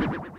you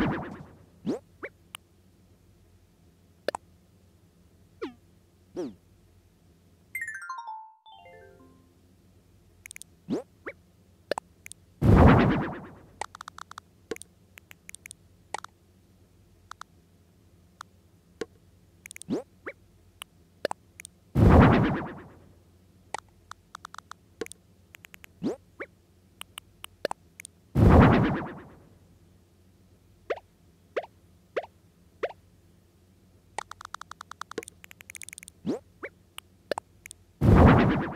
you you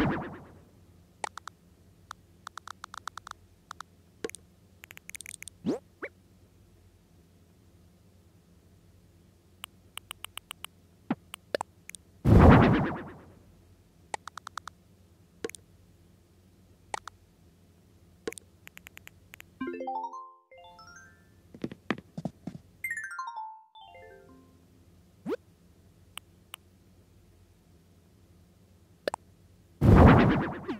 you Ha ha ha ha!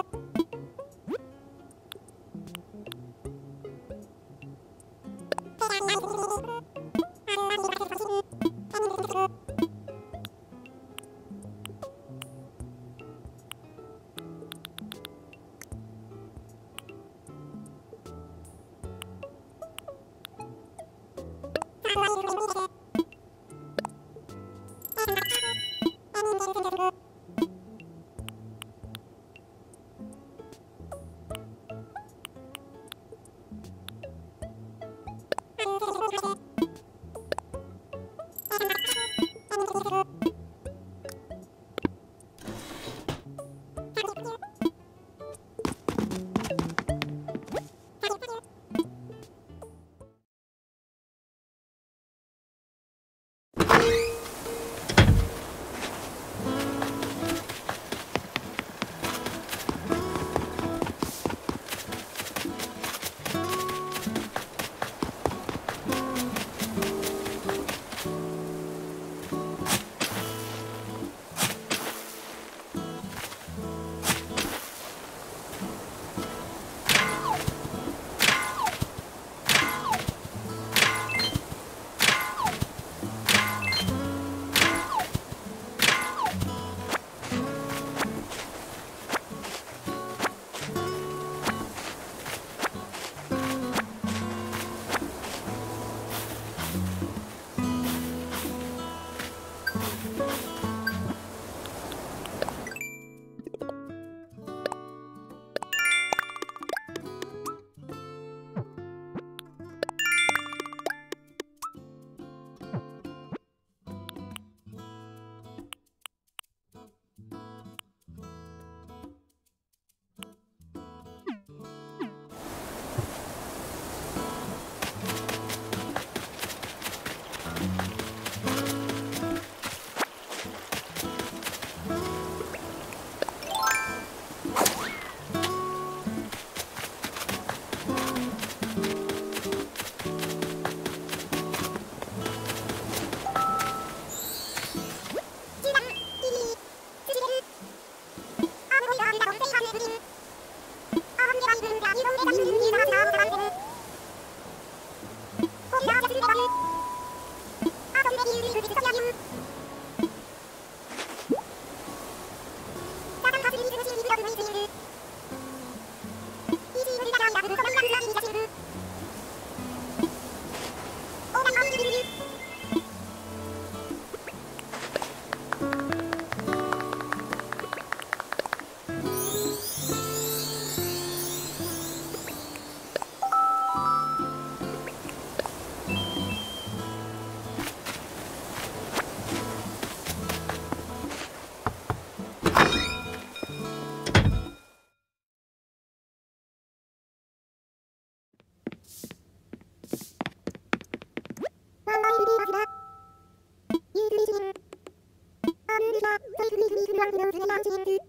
え?ンランのズレマンチ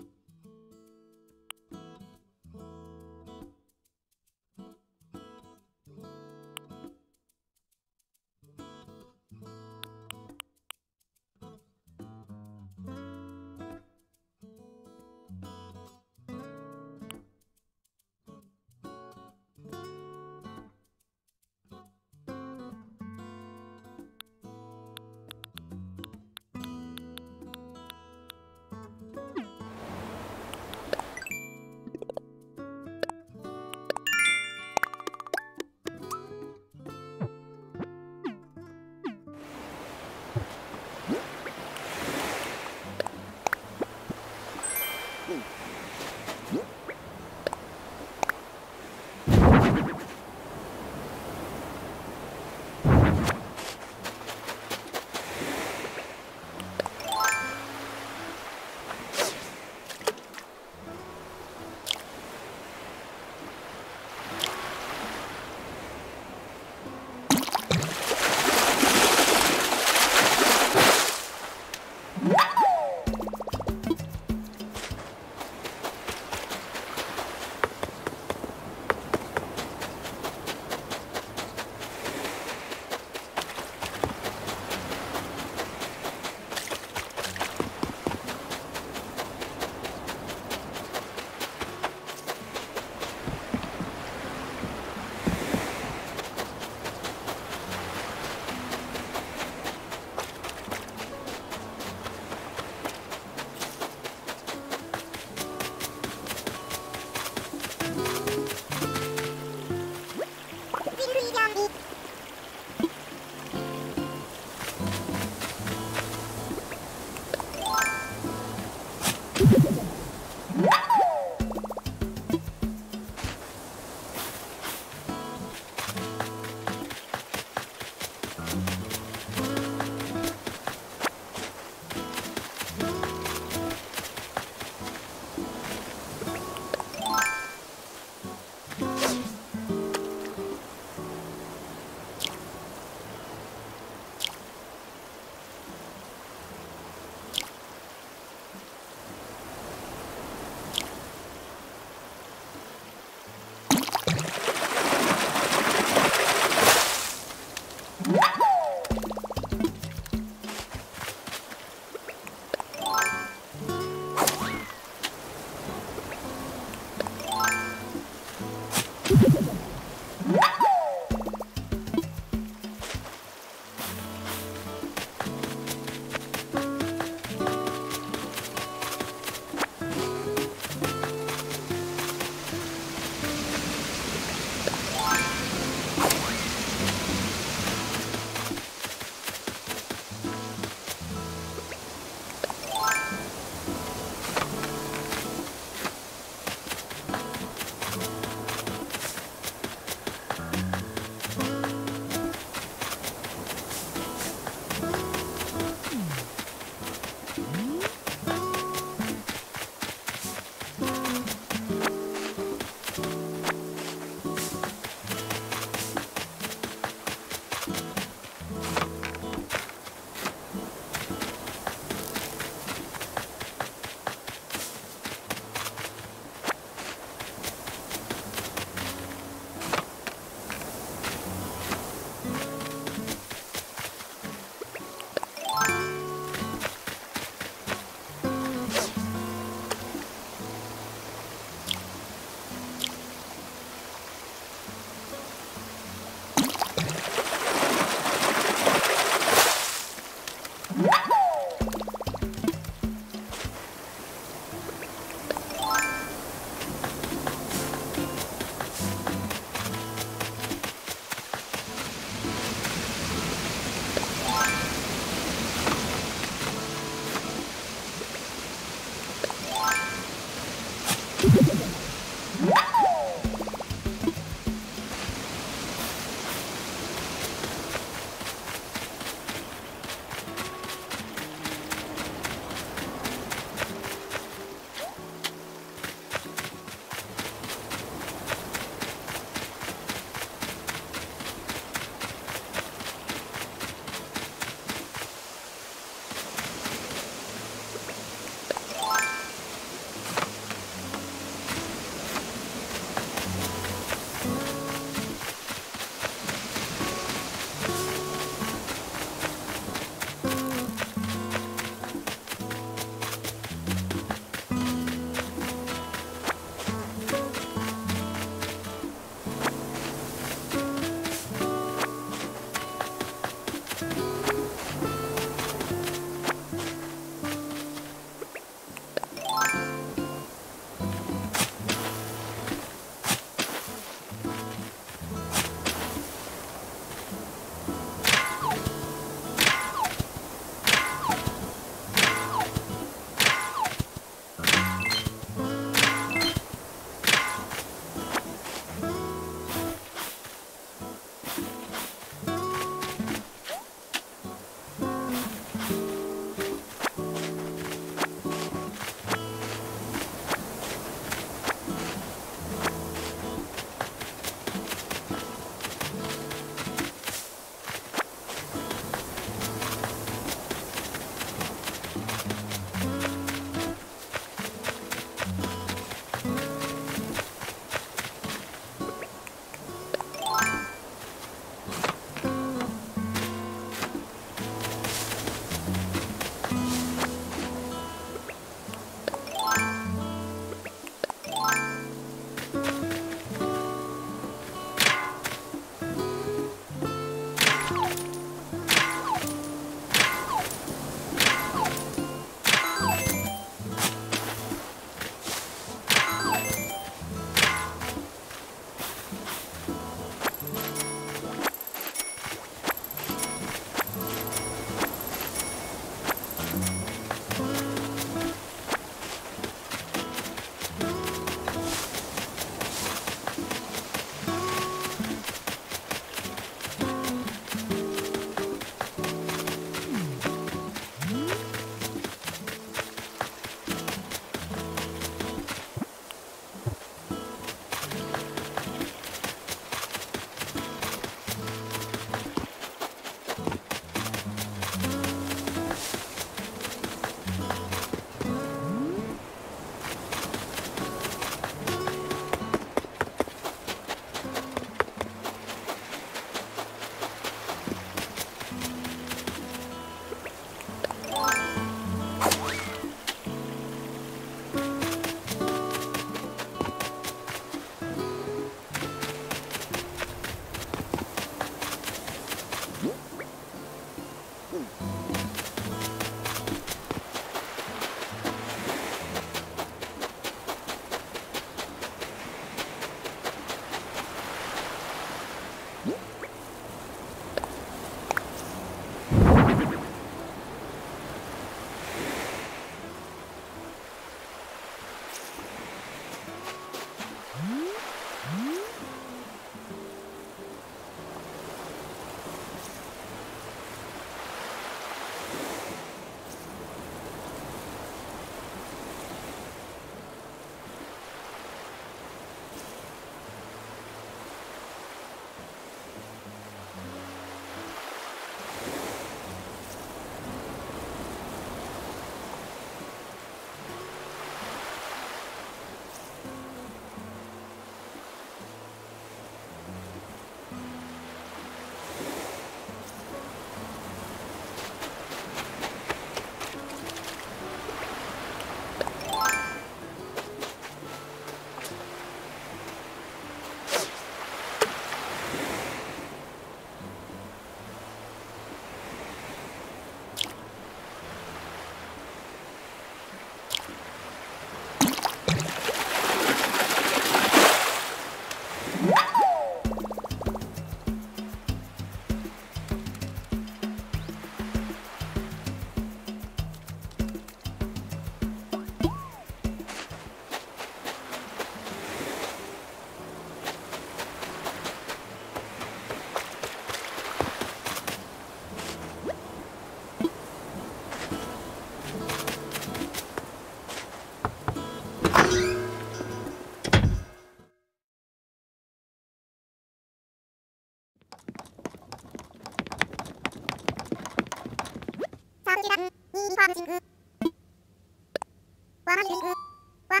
ワ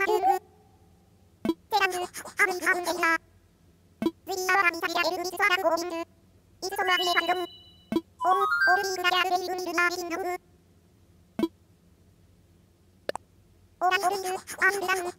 ー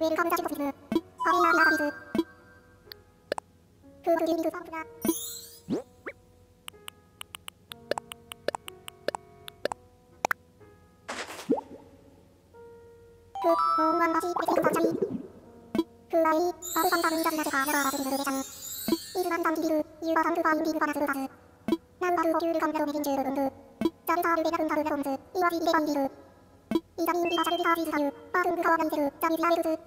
ウェルカムザチコスムアリーナビアサビズフードリビンプラフモンワンバシペテンチャリフアイアルファンタムイダズナセカヤバーバスルベチャンイズナンタンティビルユーバーサンプファインビルバナスルバズナンバルホキュールカンザロメジンジュールブンドザルタールベラクンタルベロンズイワフィレバンビルイダミンビバシャルビターフィズサユパークングカワガンテルザビズラエ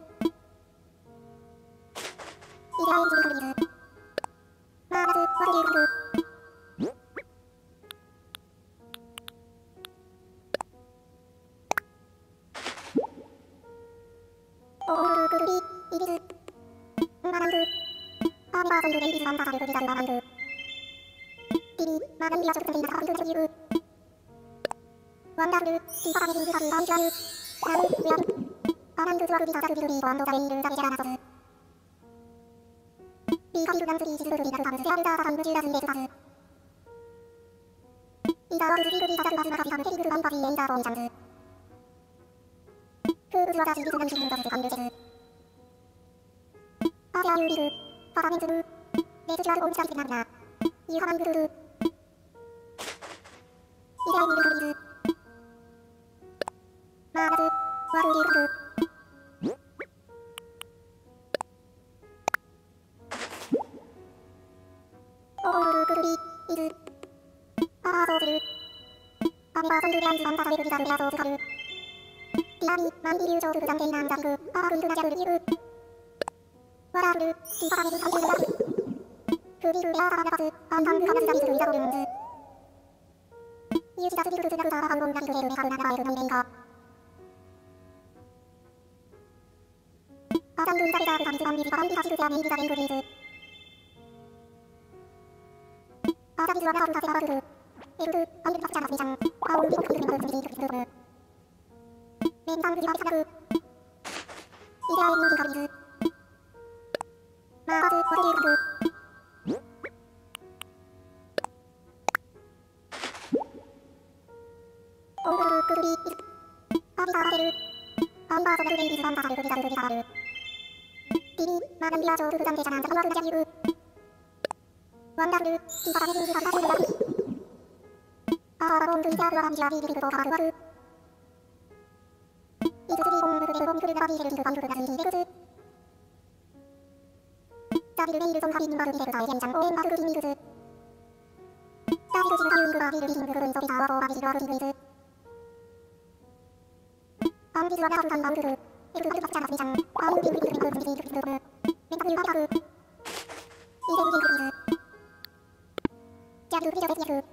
バンドザレイルザビジャラナソズ。ビーカピルガンズリーチズルルリナルカムズセアルダータタンブジュラズイレスタズ。イダワルズビルビタサルバズマカビカムテリグルバンパフィーエイダーボンチャンズ。アメバーソンルランズバンタベルビザルベアソーズカル。ティアビ、マンビリューショールダンテイナンザビグ、アールンクナジャルリュー。ワラール、ティパカメルカンジューラル。フビルエアータラナパス、アンタングカナズダビズルイザロルンズ。ユーシダスビルズナルターハンゴンラリグレルメカルナガバエルナミレンカ。アタンルンザ 낭비와 저그 부담 대장한 자와 그자 이유 원다르 기사가 내리기 간다 수르다르 아바본 그자 그와 함지와 비비리 그도 가바그와 그 이즈들이 공부그 대범 그르다 비를 기그 건그르다 지리 데그즈 자비르 메이르 손하비 님바르 비데그다의 젠장 오엔 바르 김이그즈 자비르 신가 유인그와 비르 비신그 그른 소비다 와보와 비지그와 그린 그이즈 밤비즈와 나루간 밤그르いくつかのチャンスにちゃん、あうびんびんびんびんびんびんびんびんびん 이제 우리 이제 그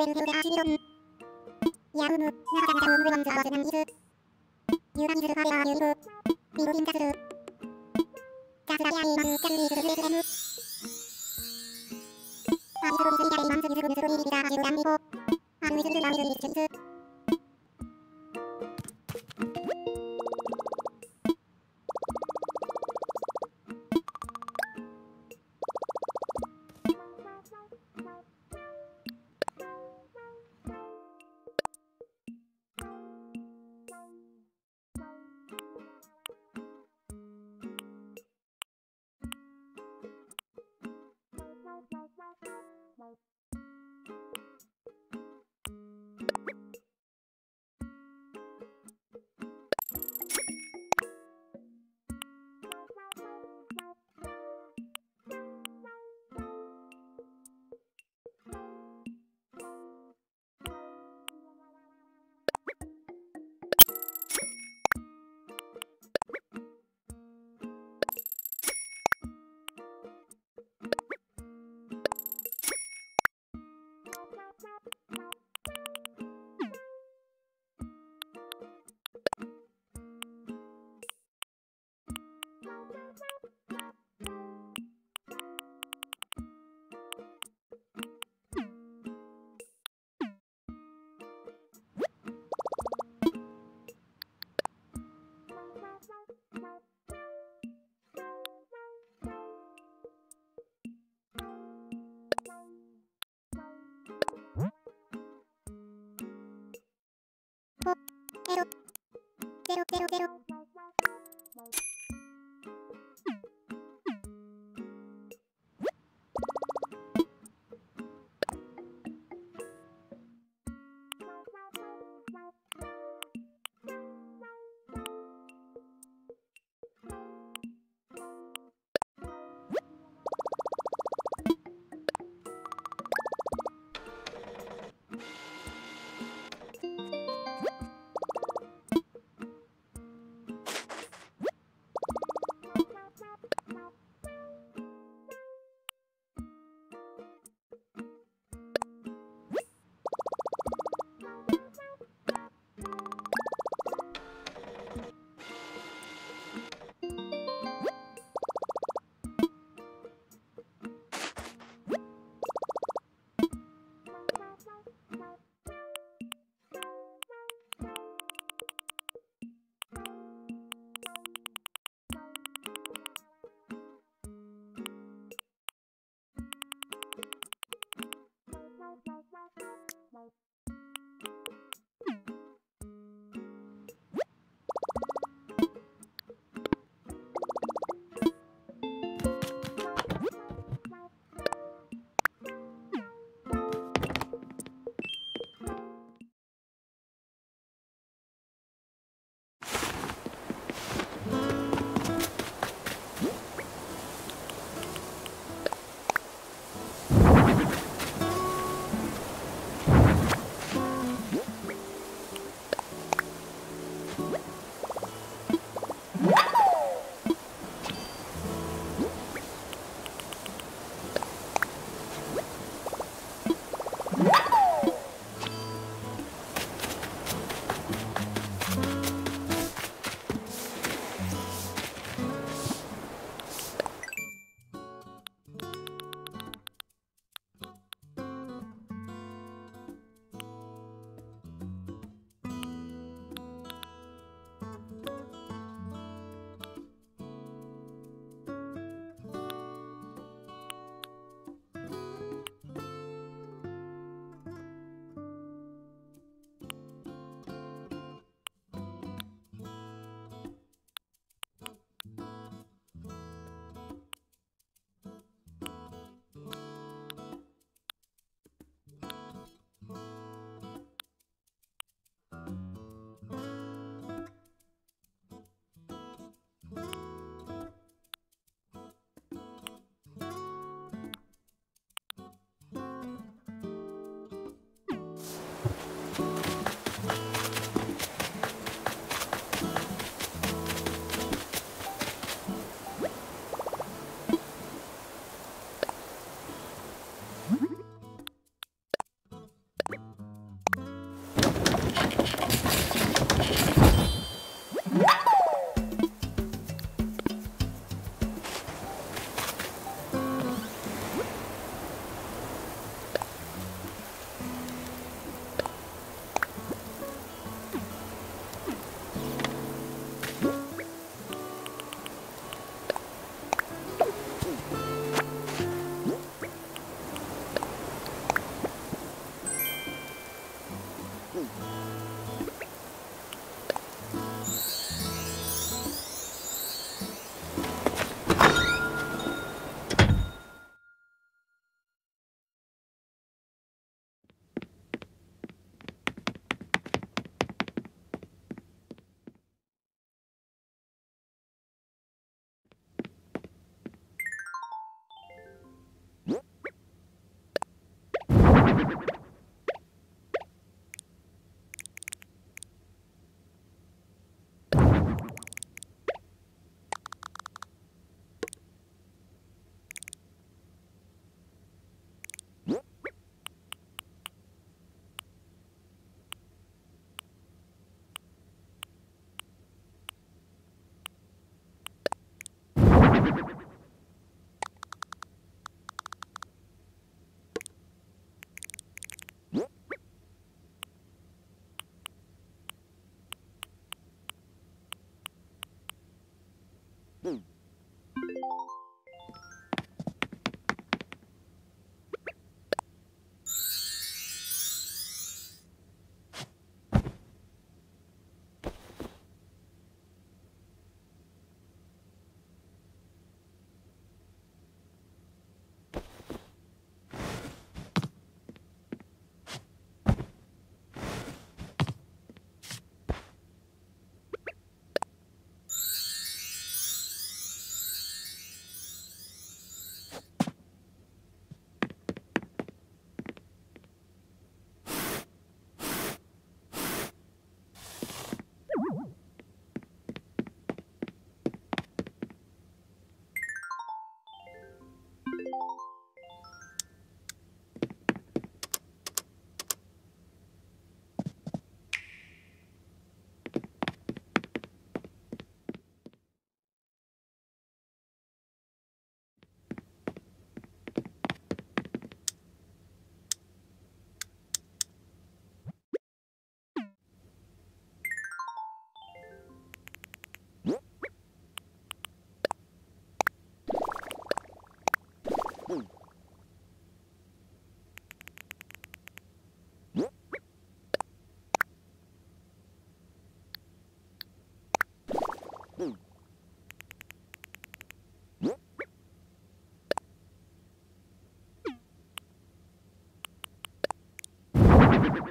웬유가시돈 야우무 나가다가 오무원자 어즈남이즈 유라미즈 파레아 유이고 미국인 가수 가수라야이 만간리즈 you What?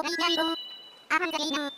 帯ないの。アハンザリー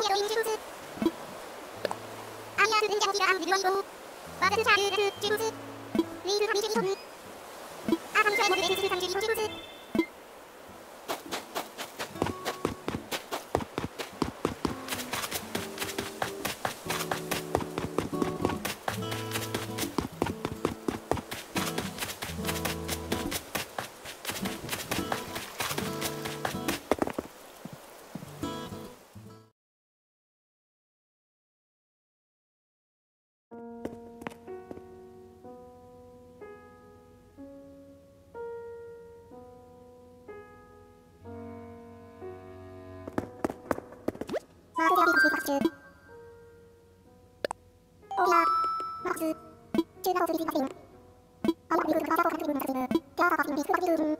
Aku tidak akan menjadi Kalau di kaca kok kan tribun tersebut. Kita dapat tim di kaca tribun.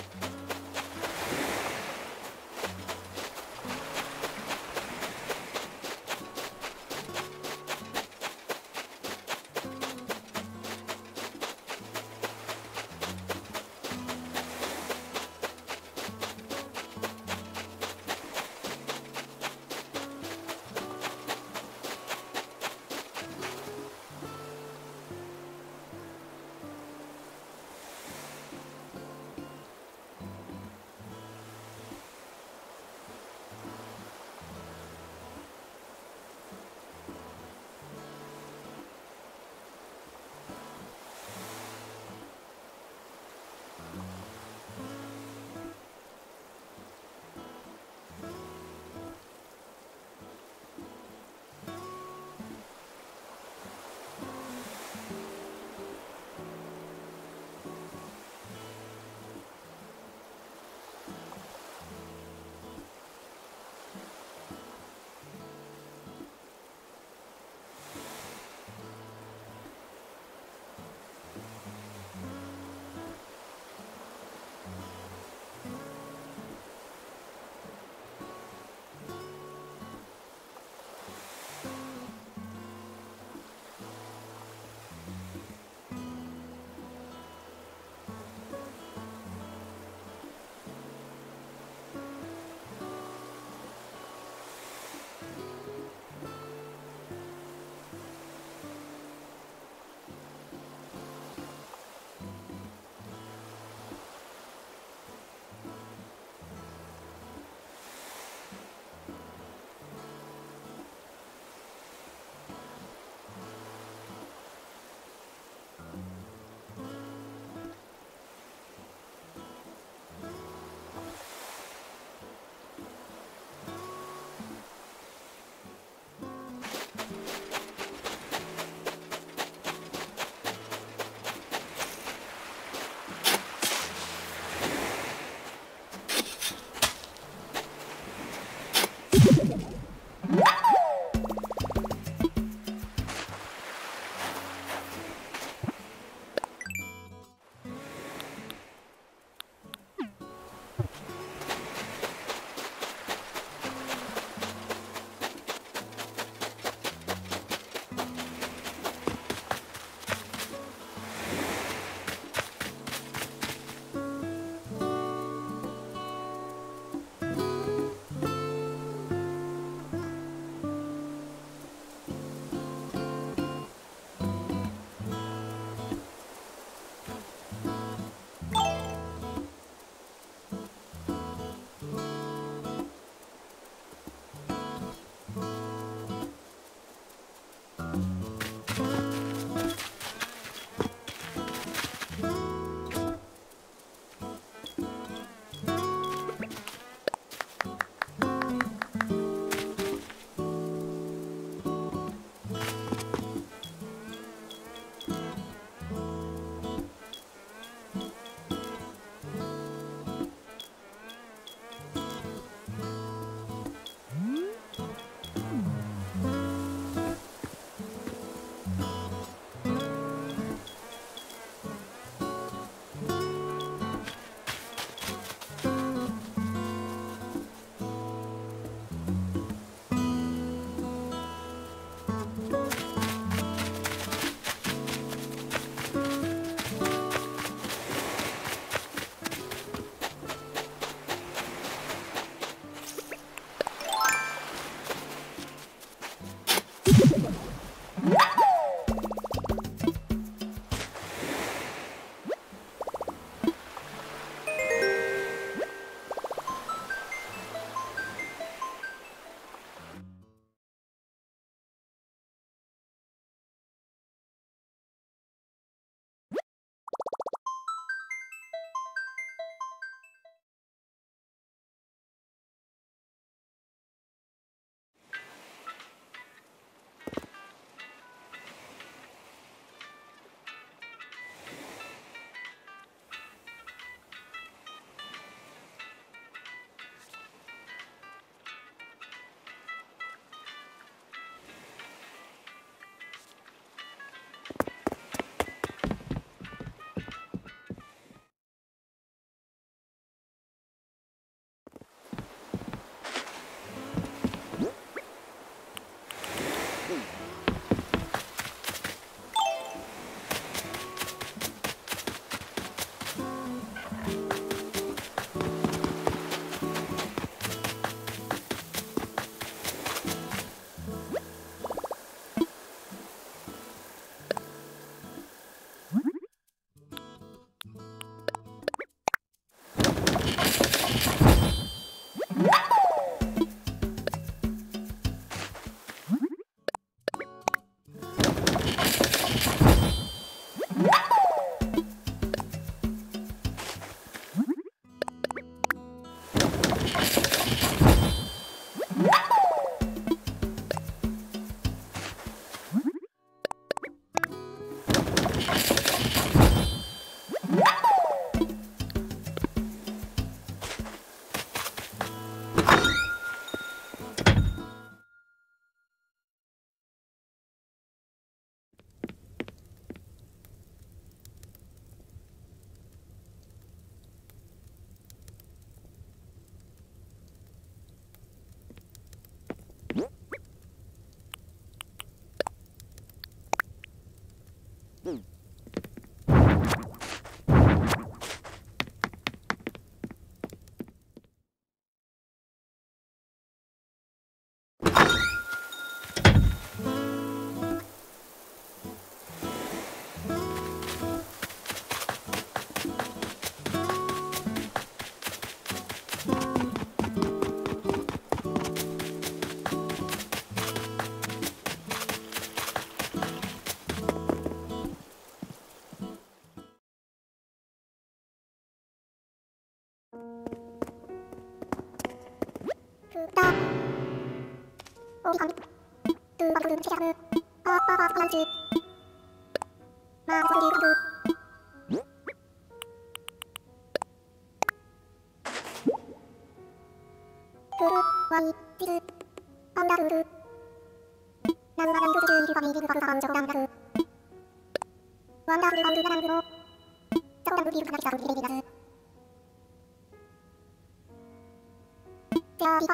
ワンダフルバンドラングを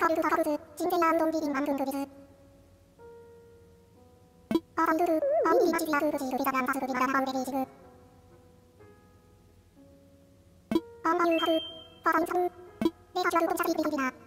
아람드 바람드 진대한 동비인 만근급이스 아람드르 만이마지비아그지그리다란 바스그리다란 반대비지그 안방유하드 바람창 내가 좋아하는 동작이 비비나.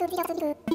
ドビラドビ。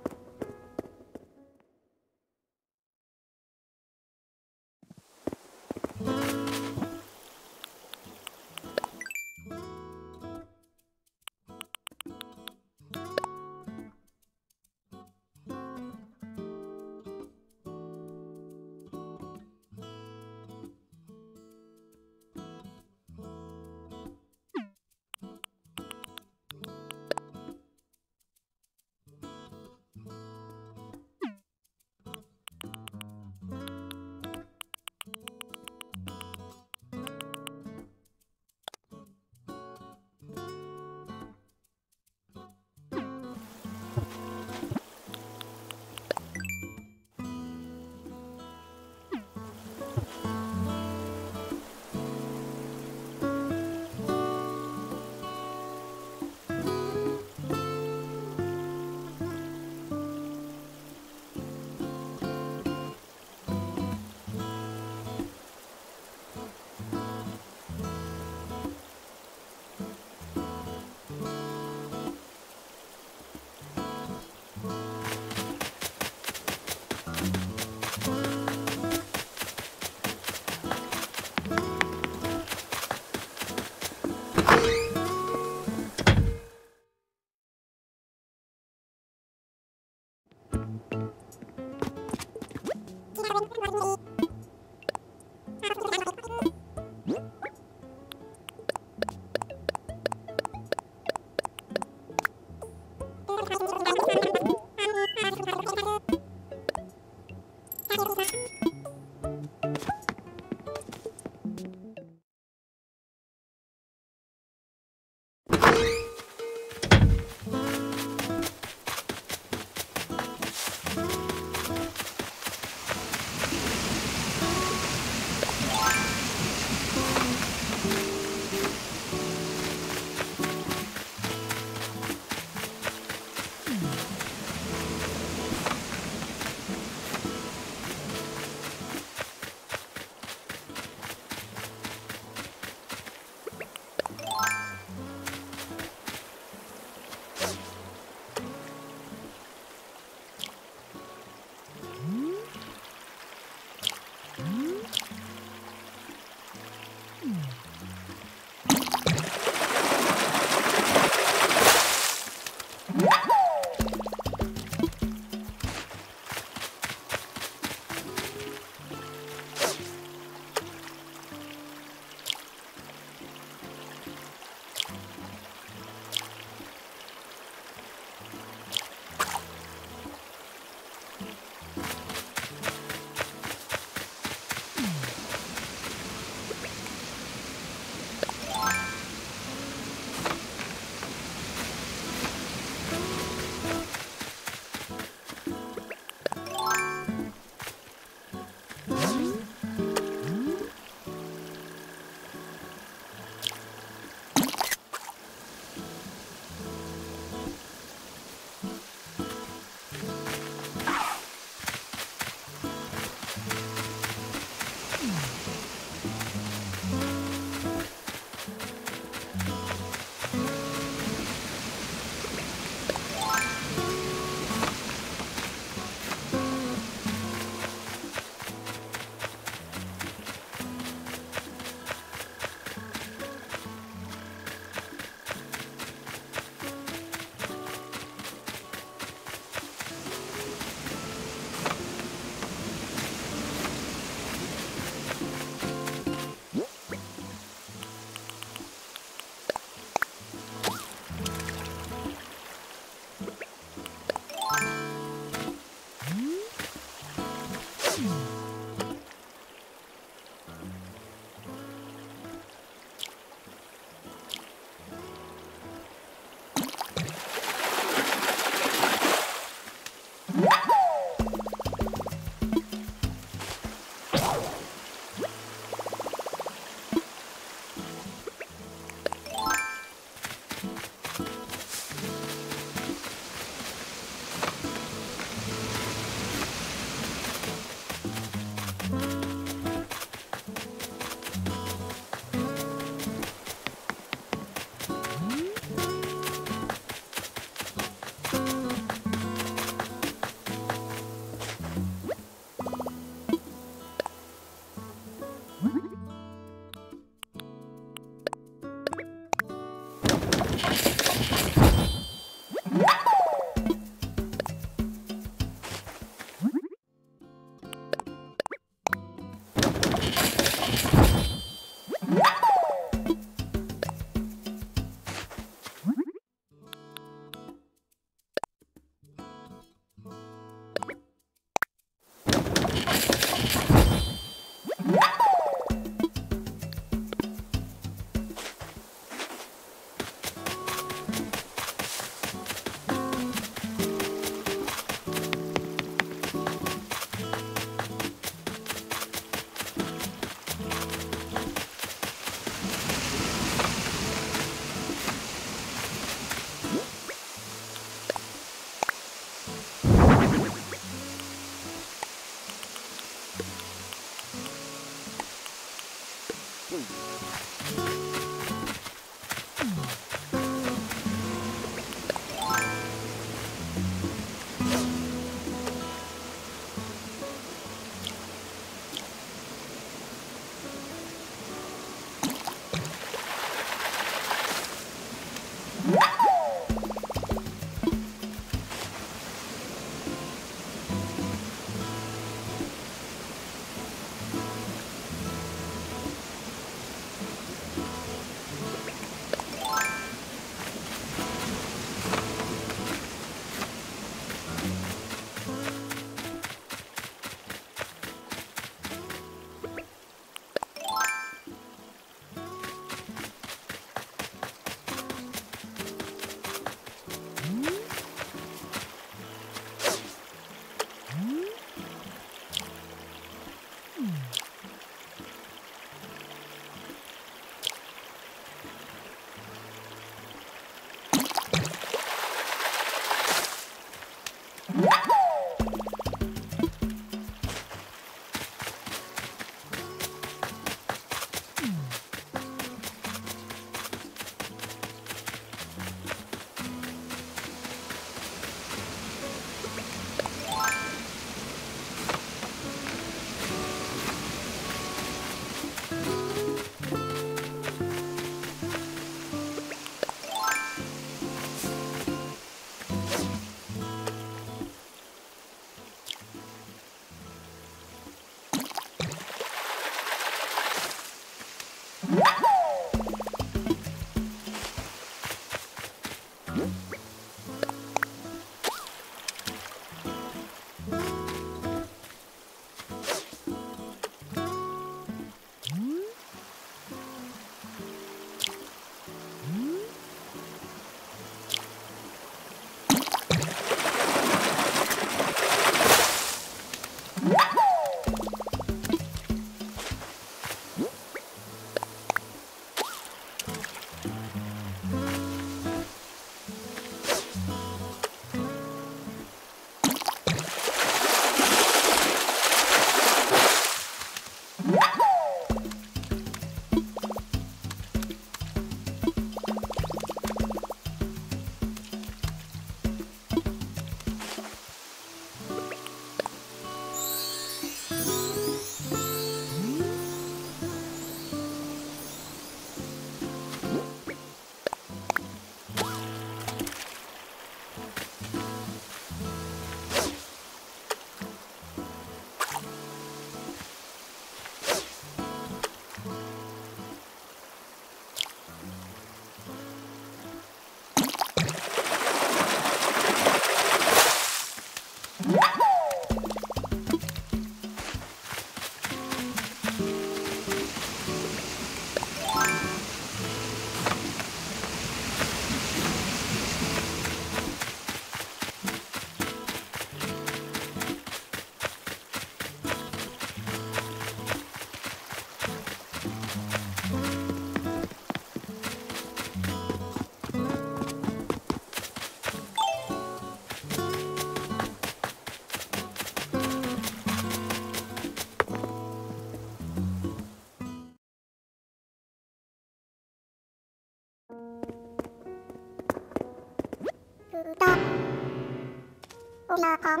Obiakan.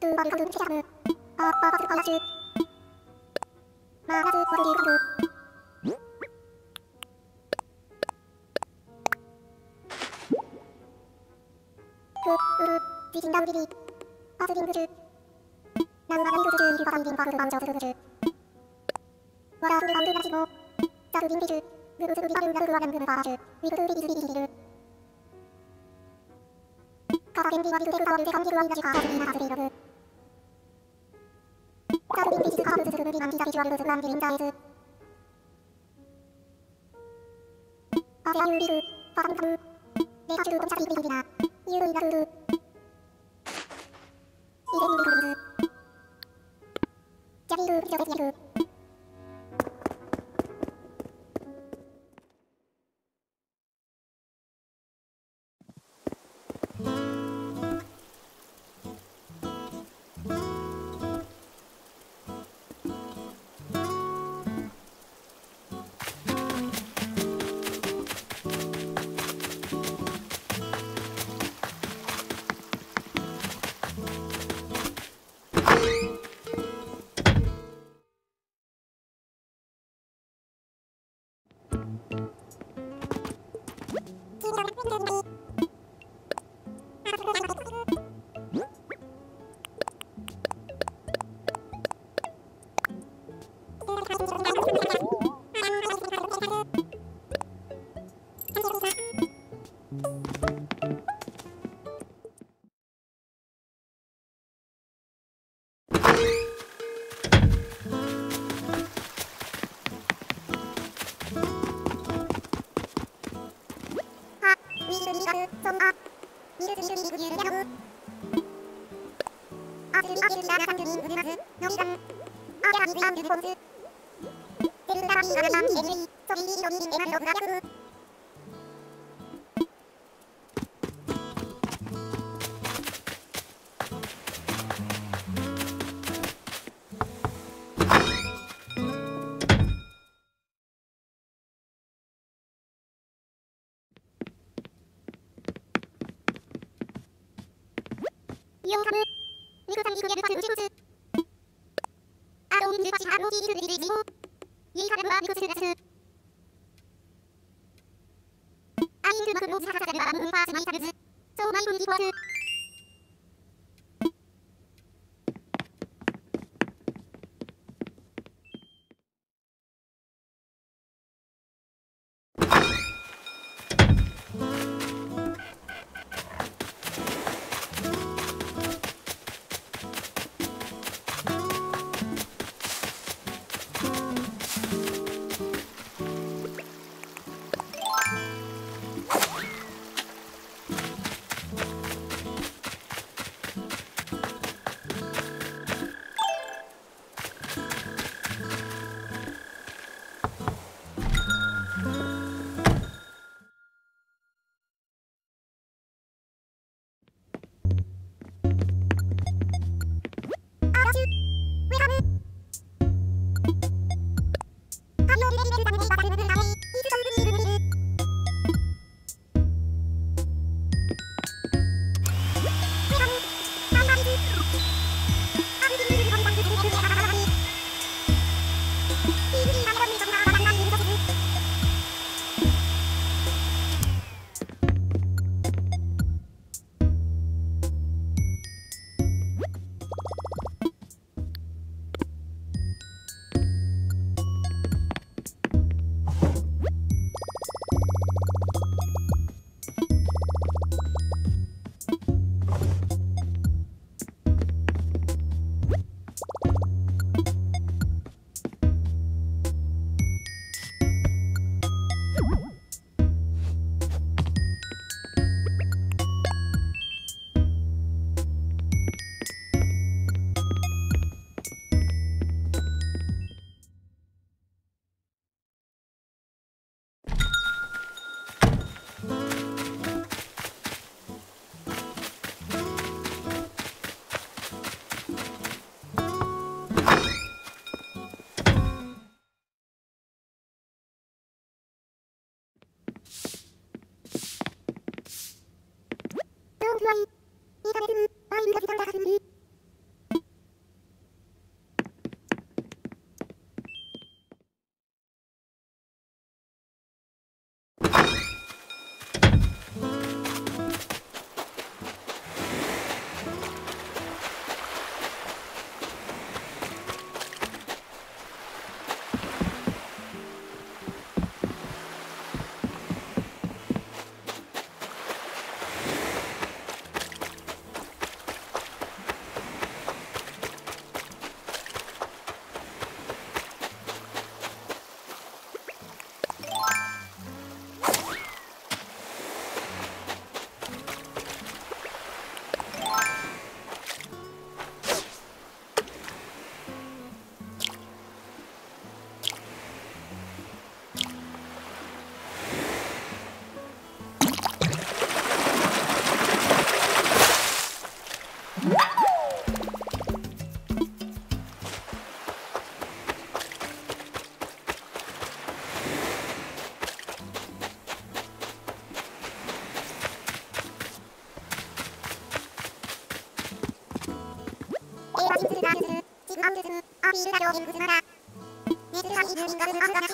Tumpangkan sisamu. Apa pasal kalasu. Mana tu waktu kamu. Kuru, jijin dan bibi. Pasu ringguru. Naru magani kusuju iru pakan bin paku banjo suru. Wara suru bandu nasi mo. Taru ringguru. Guru suru bibaru naru wagan guru parasu. Wiku suri bisu bibiru. 비즈. 그르즈 우리바르 나르르와남그르 바라즈. 위그르 비즈비비리르. 가바겐비 와비그 데그가와르데 감기르 와이나지 가하즈비나 하즈비러그. 짜르빙비즈 가하르즈르 비만 비자비즈 와르르즈 람비린다에즈. 아즈리아즈리라나 상준이 우르마즈 노리감 아야미즈암 유본즈 데르다라미 아나남 에르리 소리리 노미 ぐりじいいからはみこせです。アイルマクモズハサダバムファーズマイタルズ。そうまいぶんじこす。ビールジョギングなら、が沈みがるが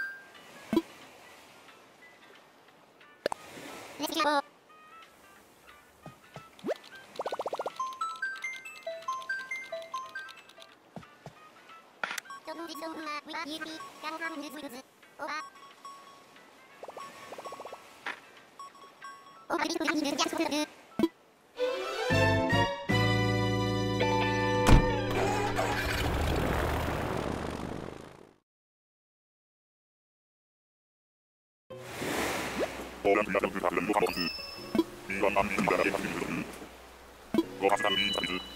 고양이가 그 다른 무한 버스 이건 남미 나라의 한민들은 고학산 민사이드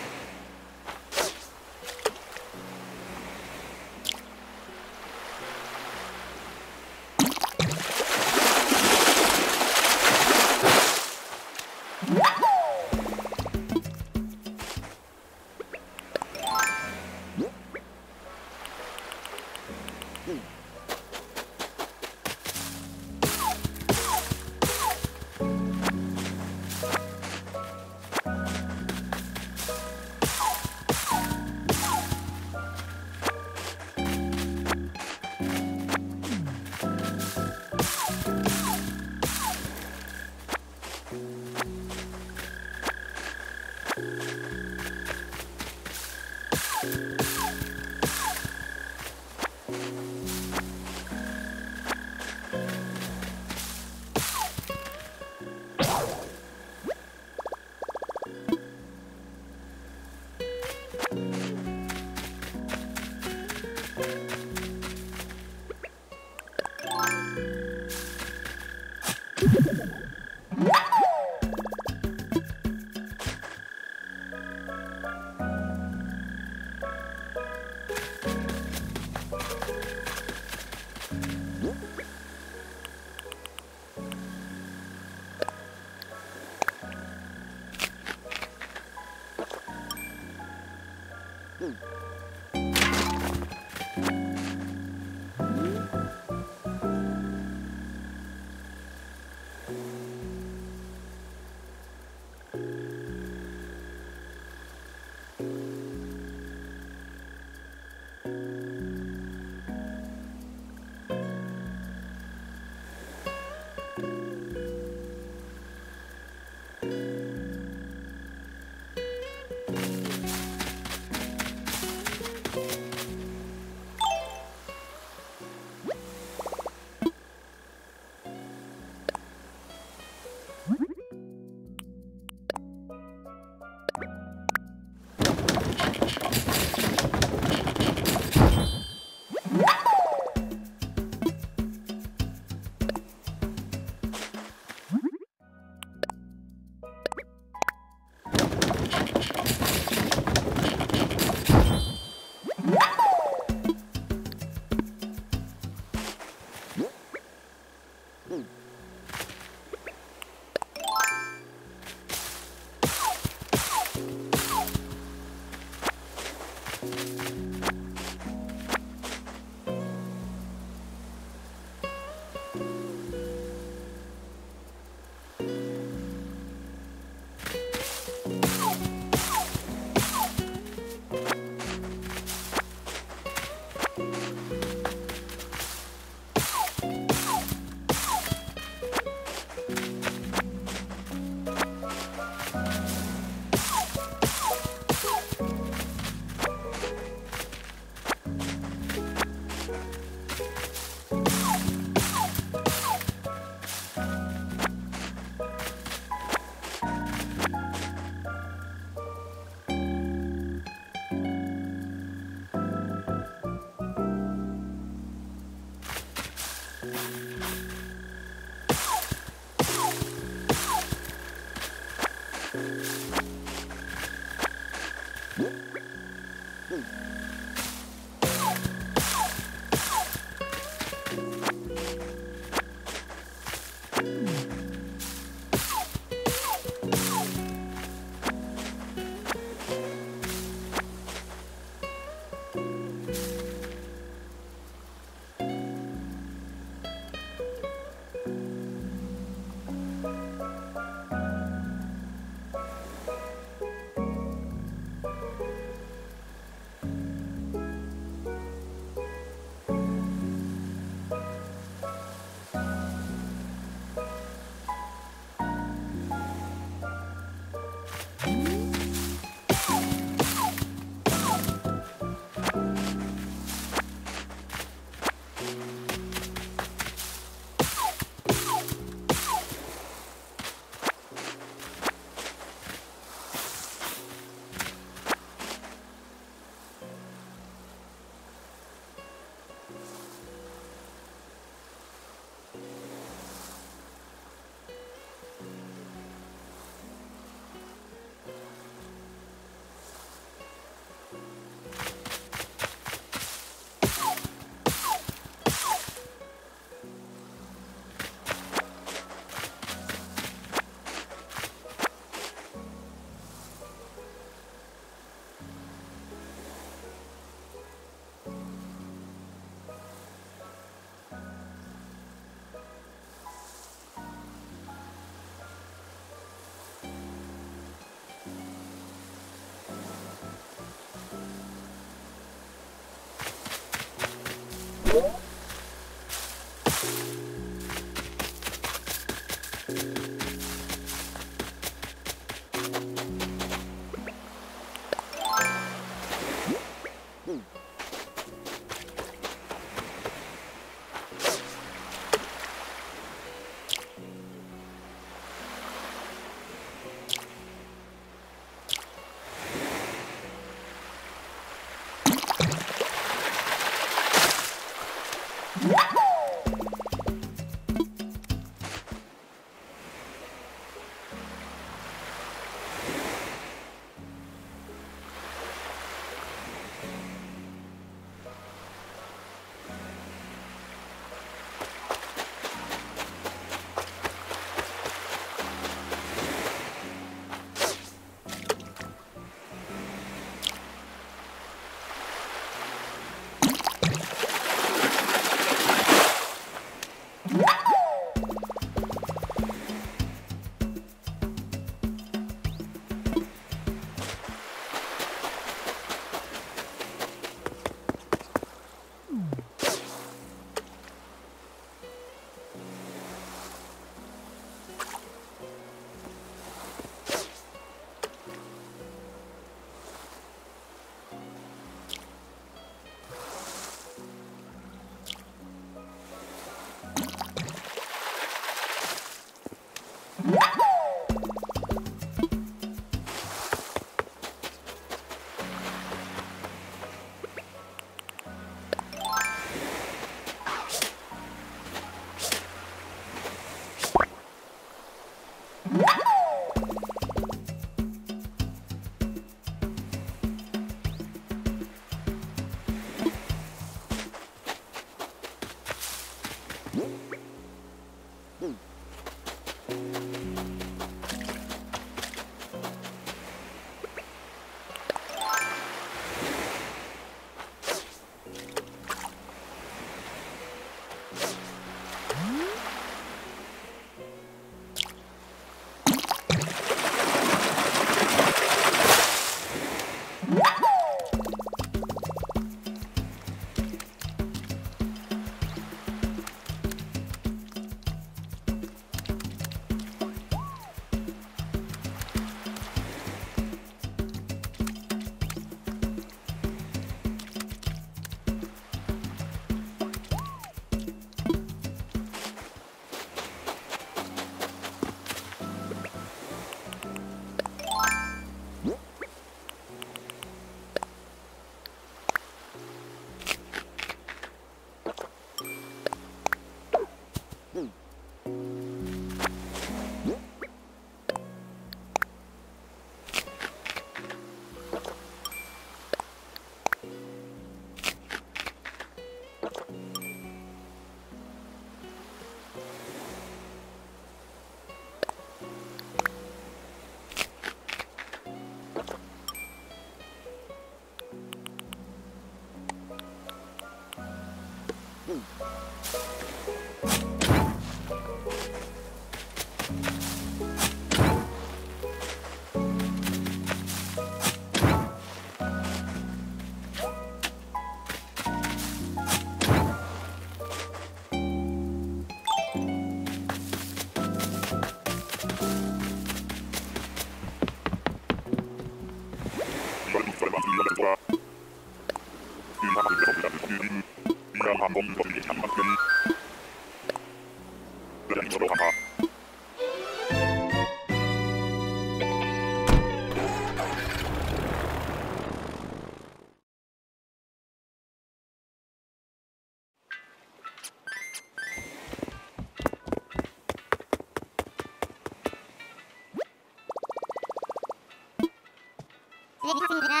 레디하십니다.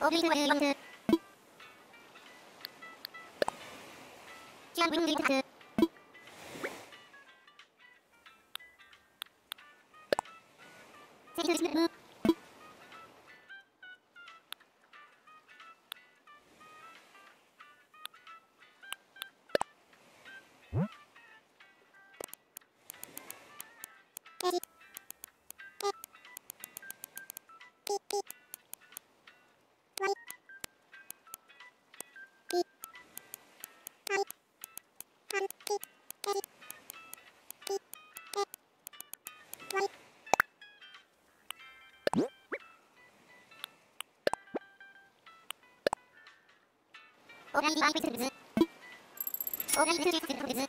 오블리그 웨이런드 취한 윈드 리트 Orayı bir bitir bizi. Orayı bitir bizi.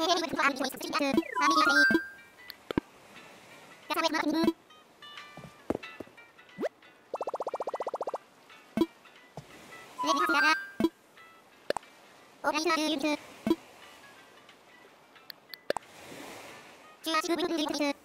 オラ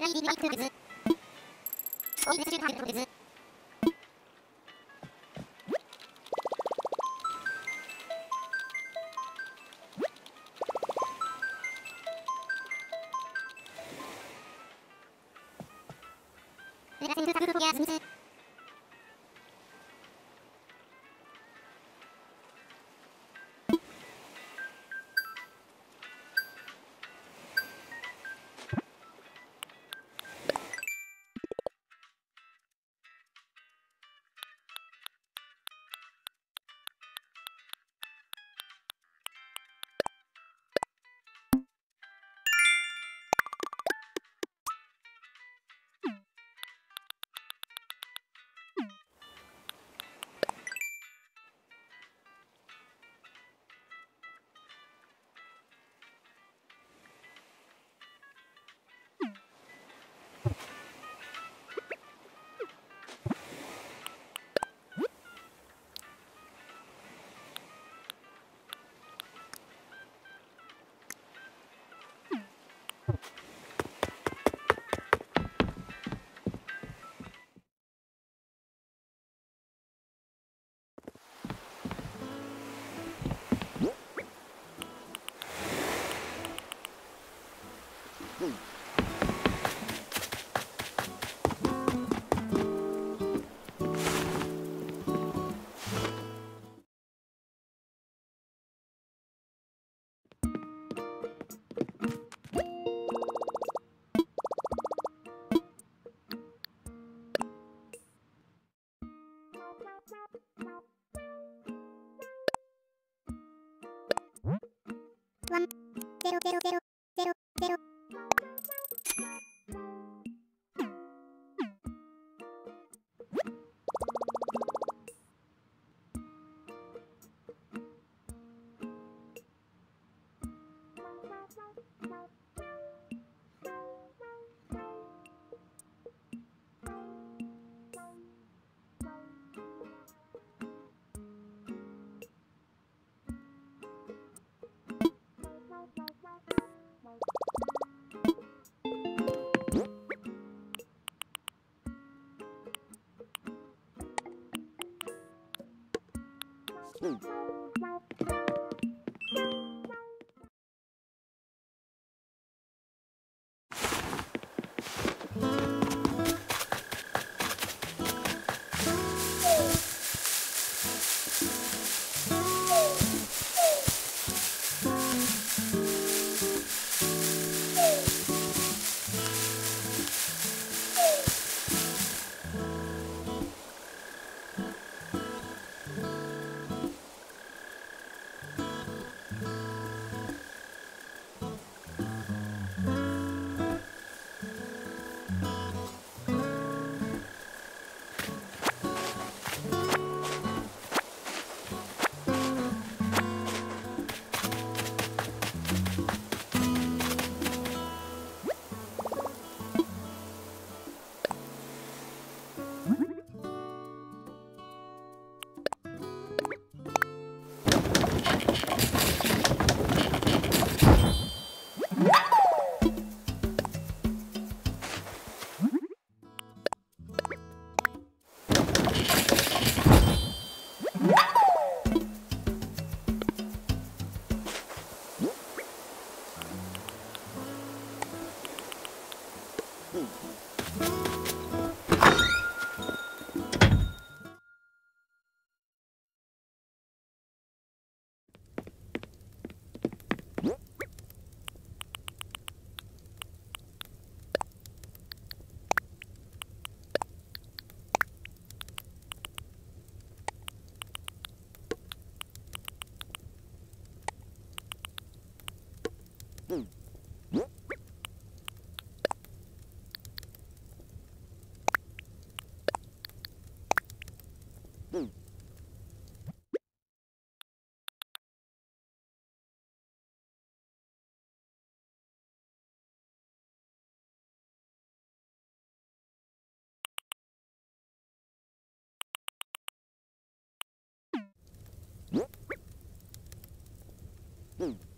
イリーバイクルズ。オイルスルタイプワンゼロゼロゼロ Hmm. Boom.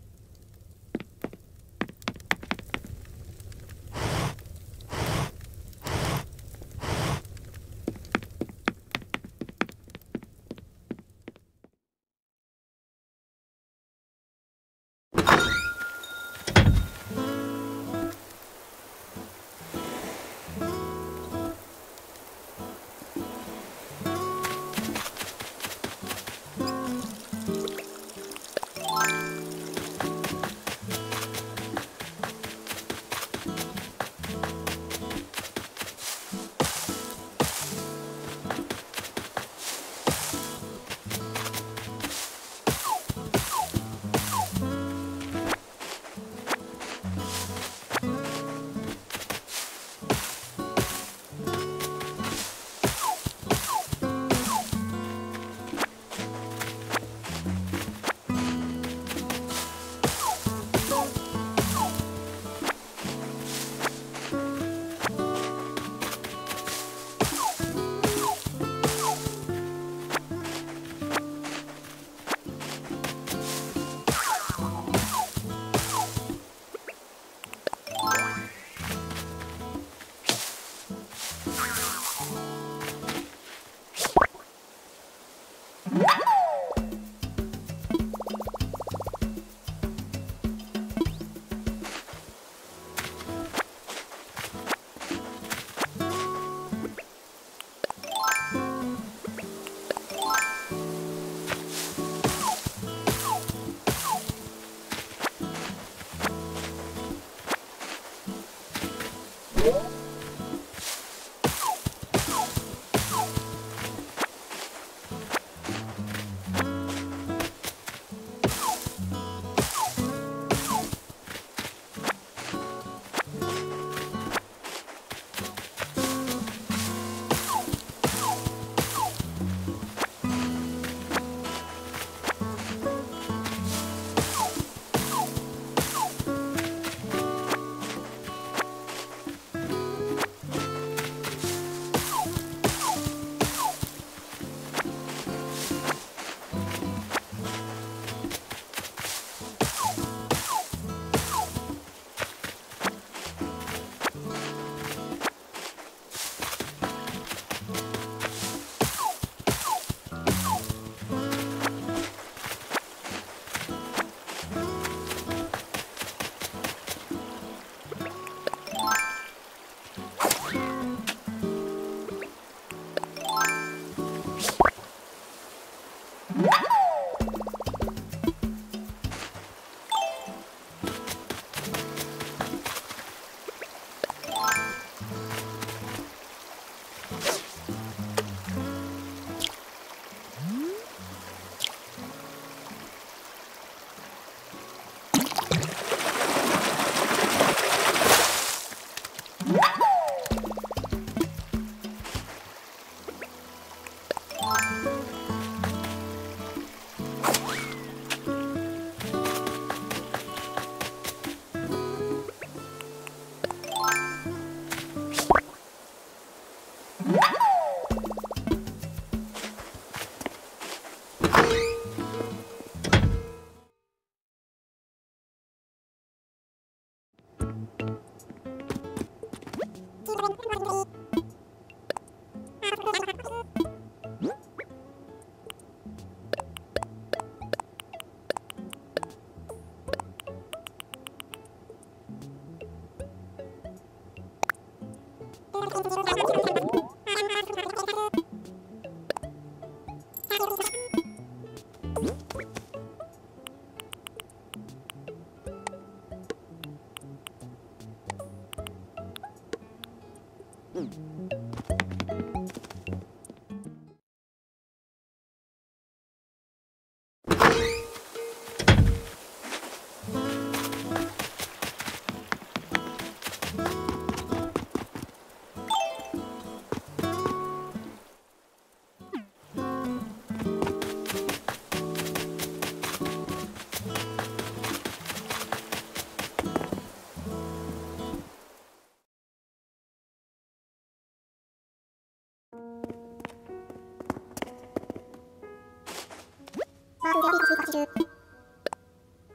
中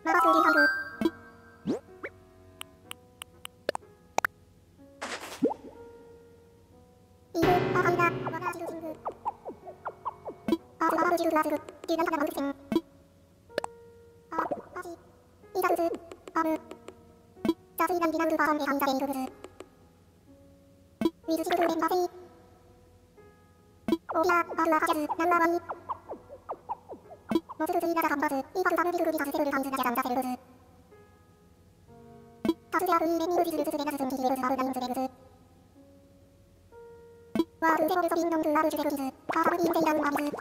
マバスリーハングイールアハイダワナージルキングアールアールジルグアズルデュナンタナマウンテンアアジイダルズアムザスイナンディナウルバーンデハンザレイルグズウィズシルグレンバセイオリアアルアハジャズナンバーワンモズルズイナダカンバズイパルバムビルグビザスセルルカンズナジャランダセルルズタスデアルイレミルジズルズベナズズンティレルズアルナインズベルズワールゼロルソビンノングアルジュベルズカーサムインテイランアビズ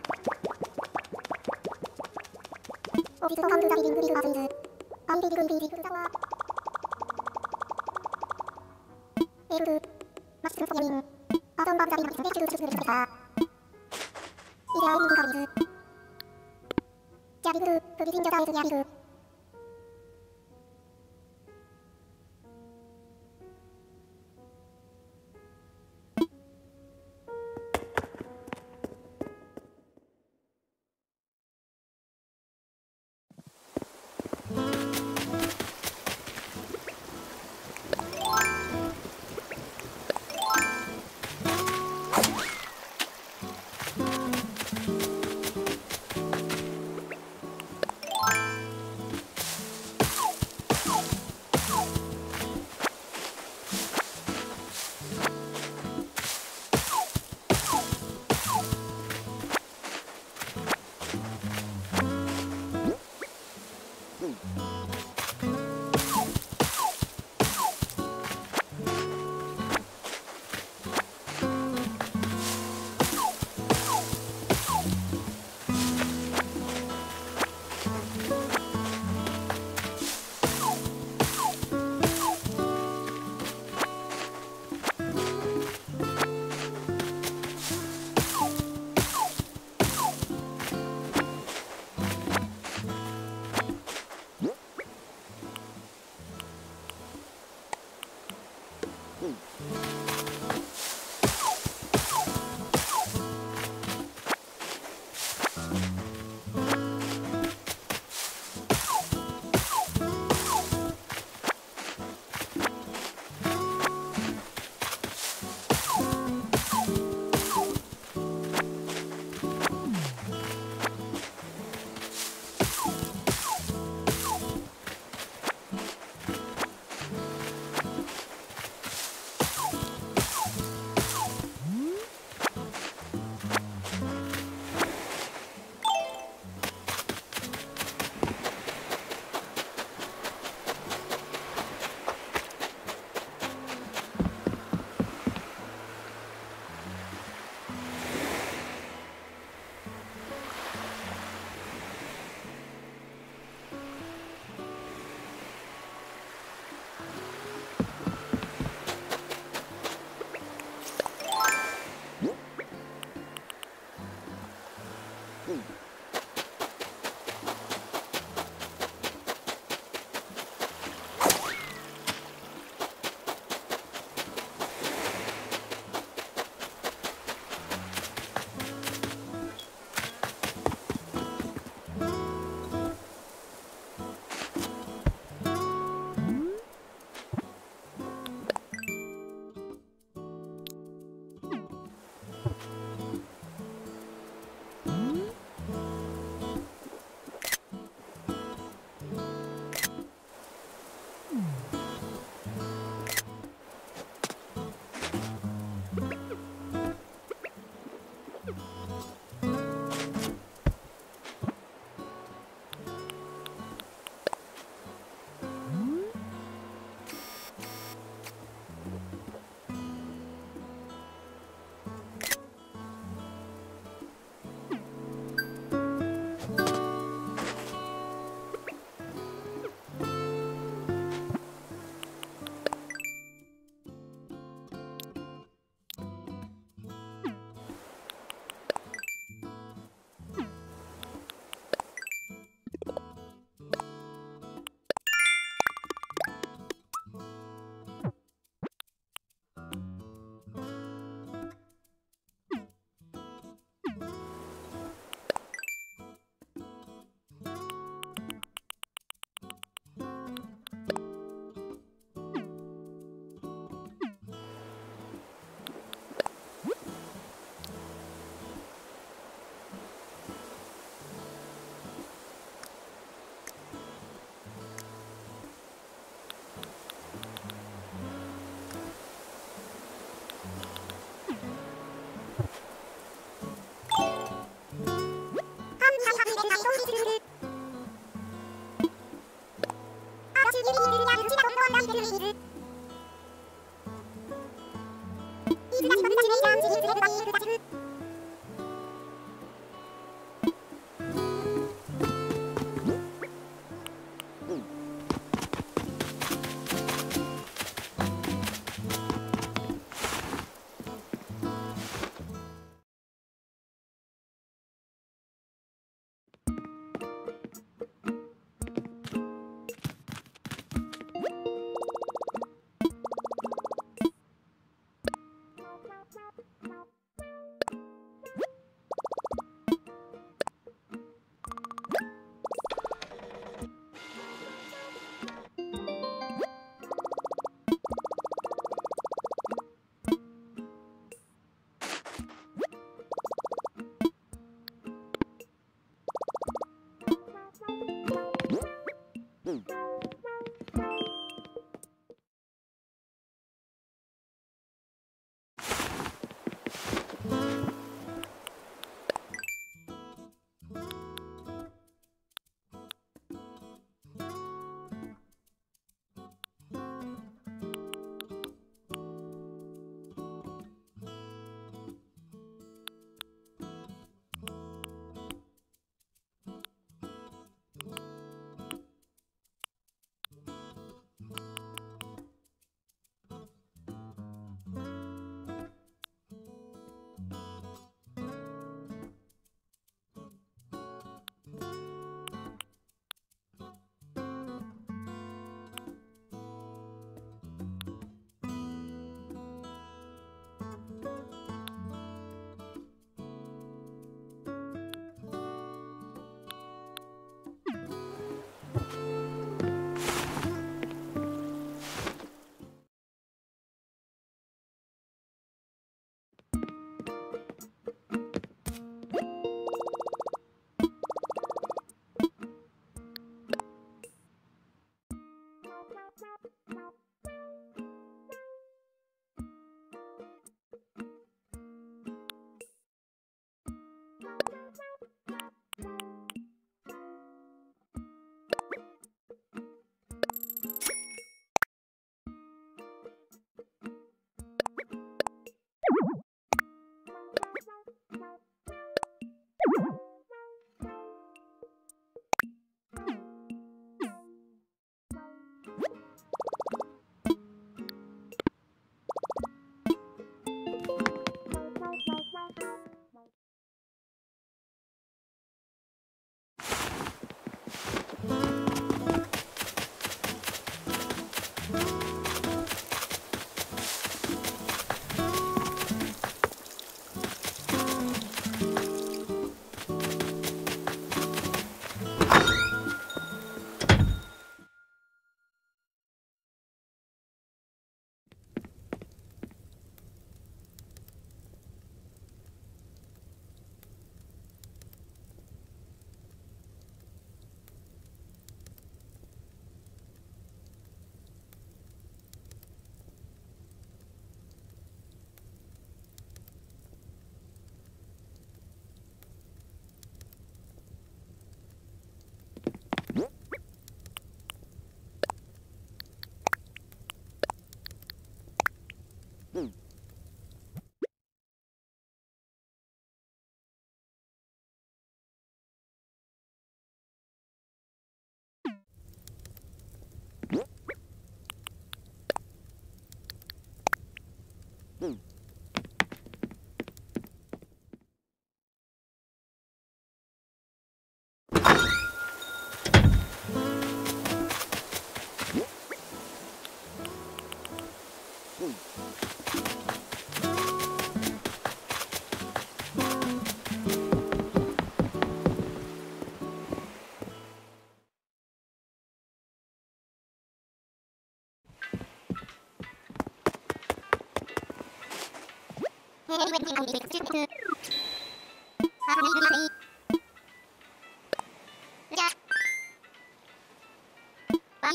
ヘリ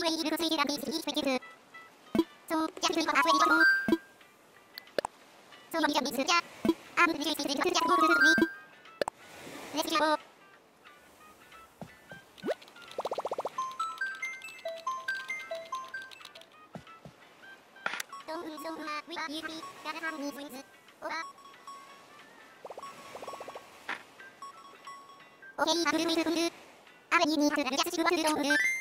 ワンウェイルクスイラビスイーフェキルそうじゃキルイコアフェリコムそうみじゃミスじゃアンブリューシーズリコスじゃゴールスリレスキャボードンウンソンマウィアユーリガラハンニーズウィンズオラオケイアブルウィルフルアベ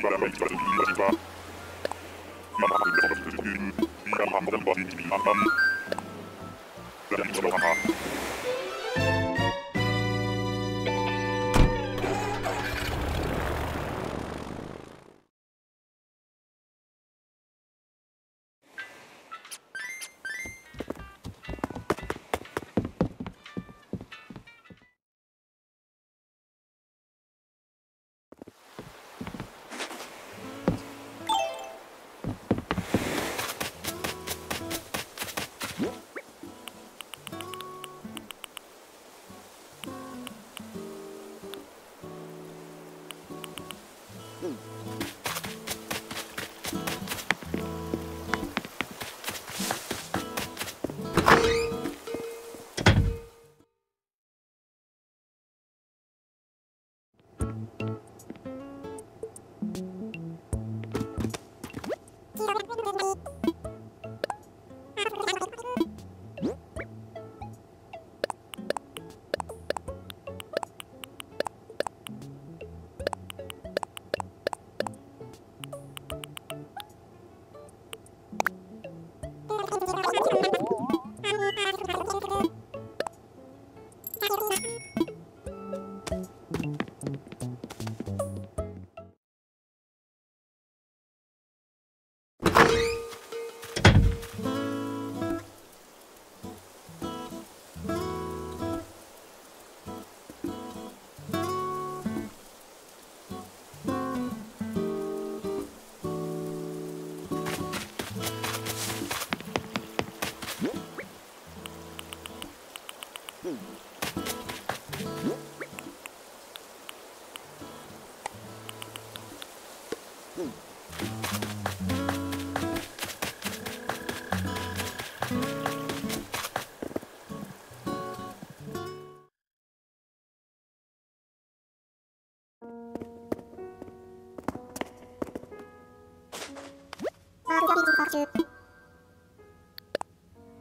Thank you.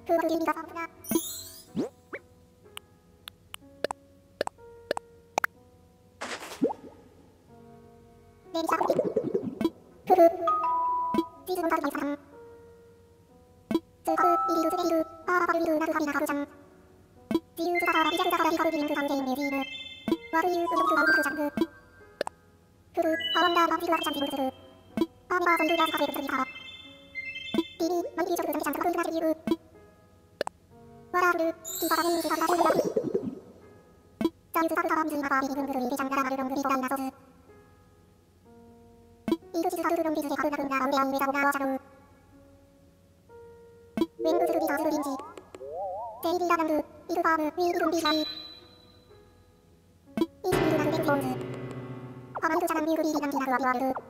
風景が。電車こぎふふ地図のパーパルリなくなるちゃん自由だからら光るリンク関係ネジームいユースよくンワンダーッグンングーバーンーールタワンズイマバービリグングルリリチャンガラマルロングリコダイナソズイグチズカルロンビズデカルダルンダウンデアンメダゴガーシャルウェングズルビザーズルリンジデイビーラダングイグファームウィーリルンビーシャイイースミルナルデンボーンズアマンドチャランビューグリーリナンキナルアビワル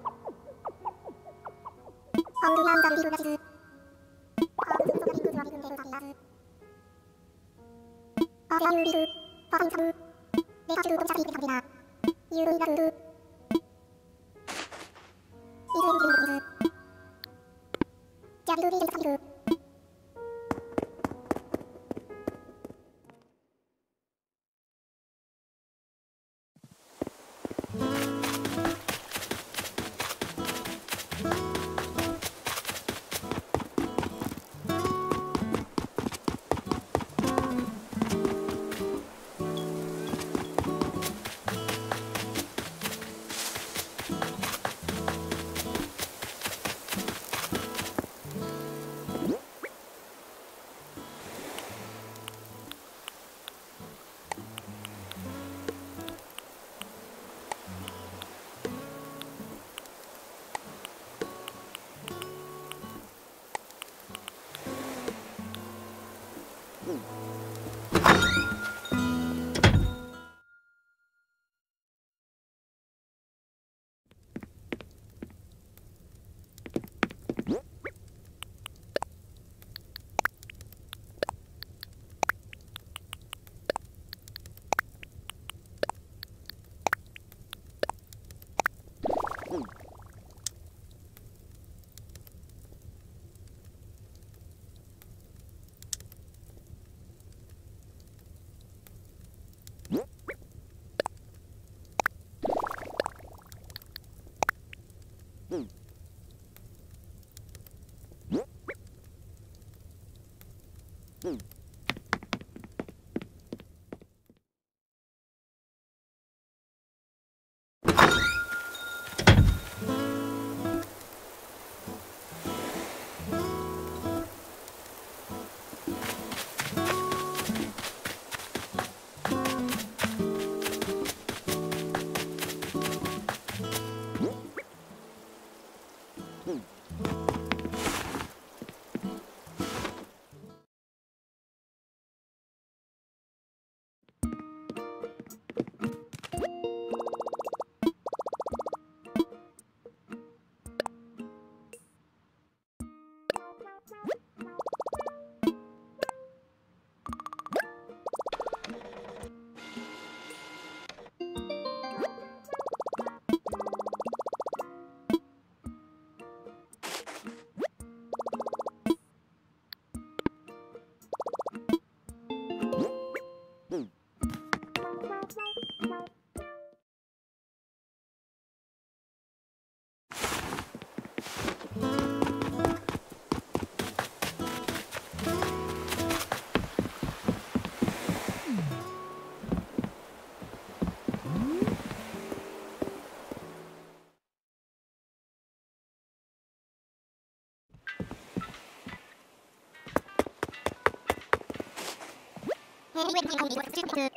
ヘリ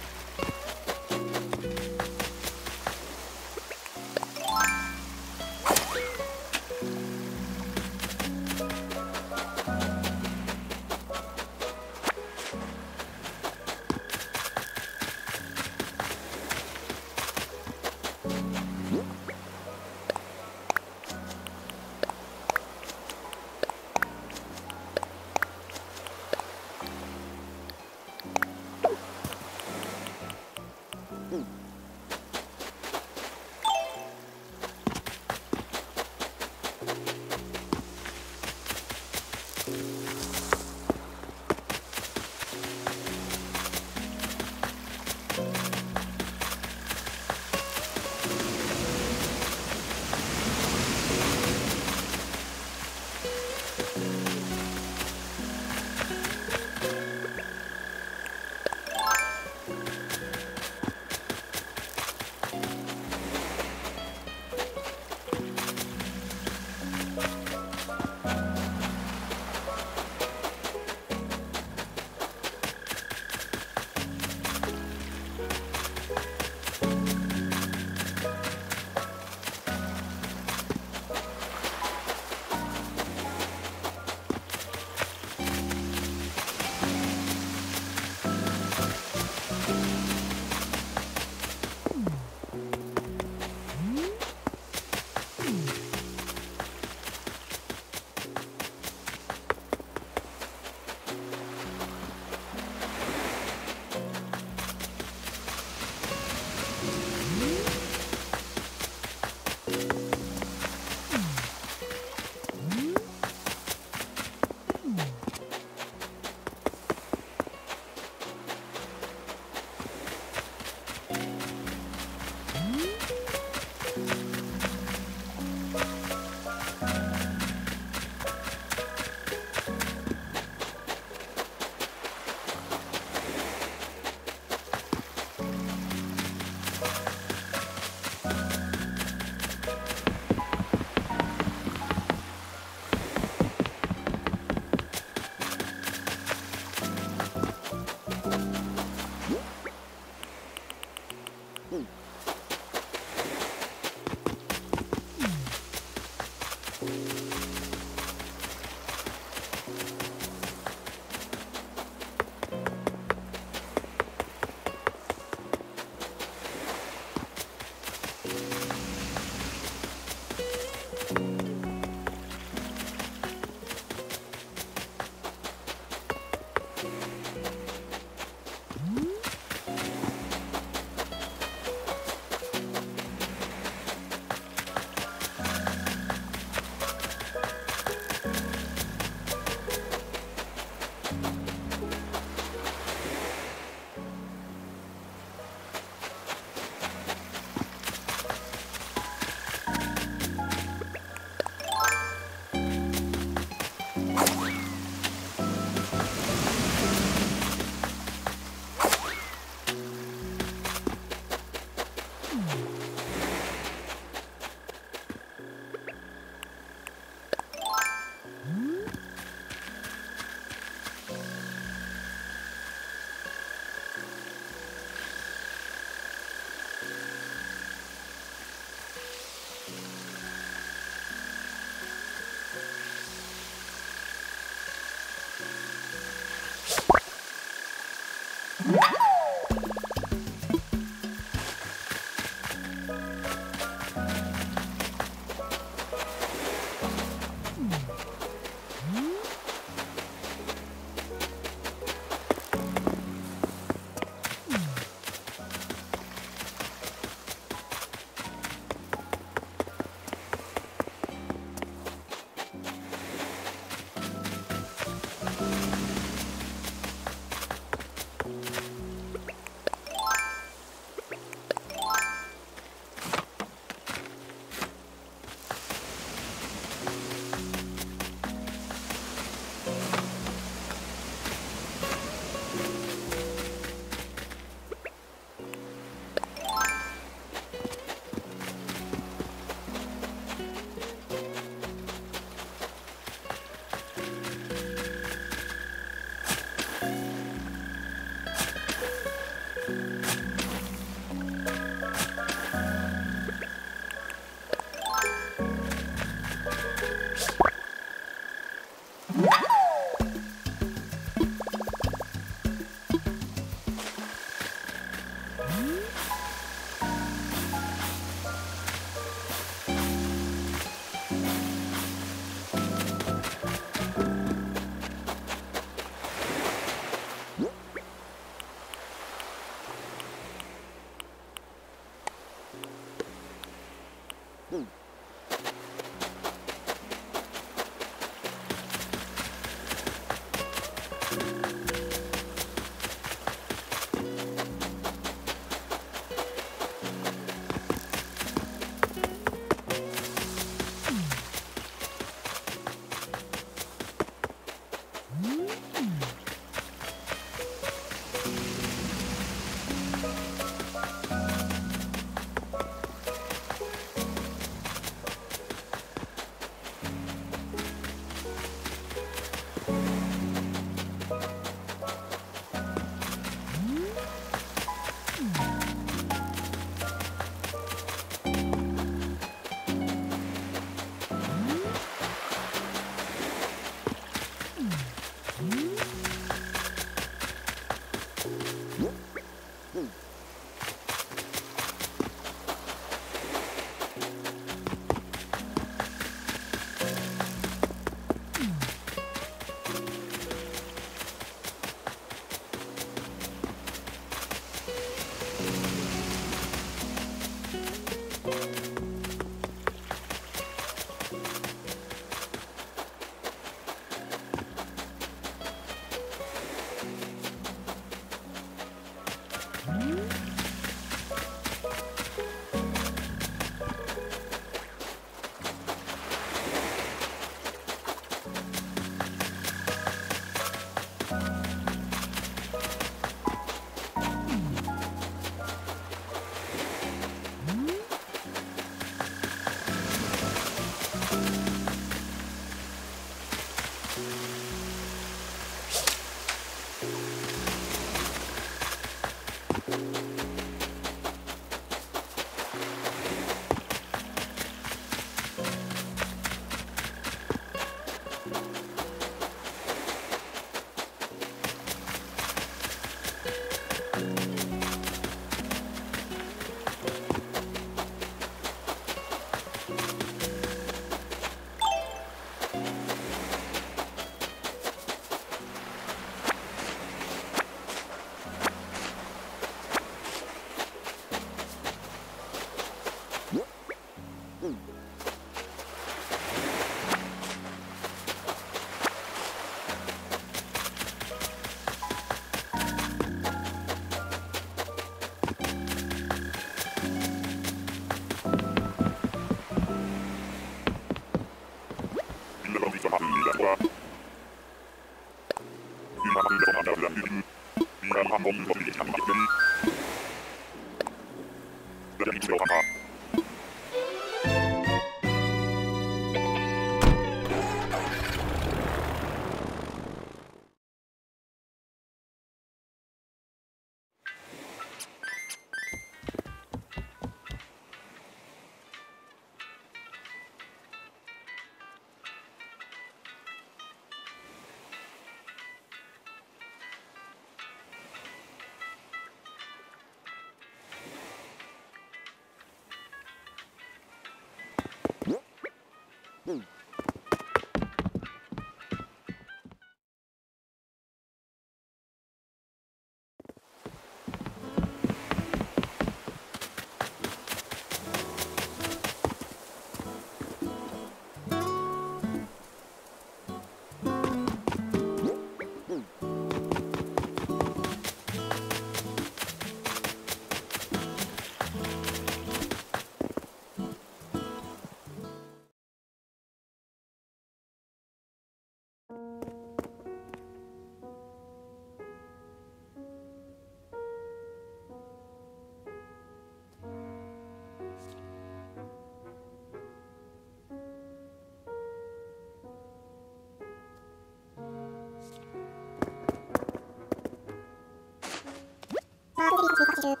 マークスリート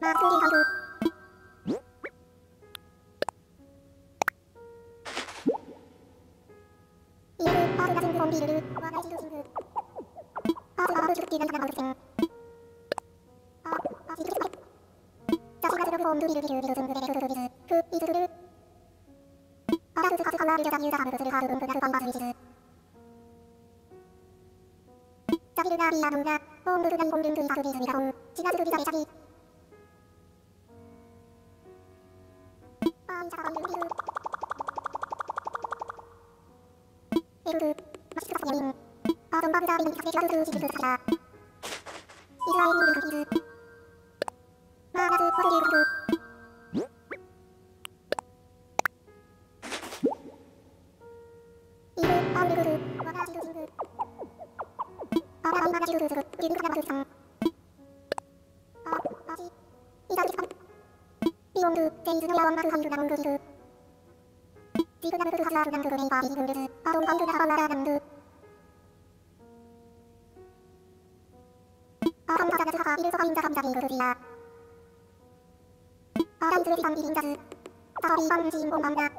マークスリーハブコンビルル、ワガイドシング。パーツアチュッキーガガン。パー、パー。ガンルビルビルズングレレルビズ、フイズル。パズカツカリームルブンブラルパンバズリズ。ザビルダービアム。 공등등 공등등 다수비수비가 공 지나수비가 대자비 빵자가 공등비수 예루그 마시스가 여인 아동방자 민기사 대자수수 지수사다. 낭독이그 디그낭그 하사주낭그 레이바이그르스 아동방그 나밤나라낭그 아람바자나스 하가 일서가인자 감자이그르디야. 아람즈리 삼비인자스. 다비밤지인공만나.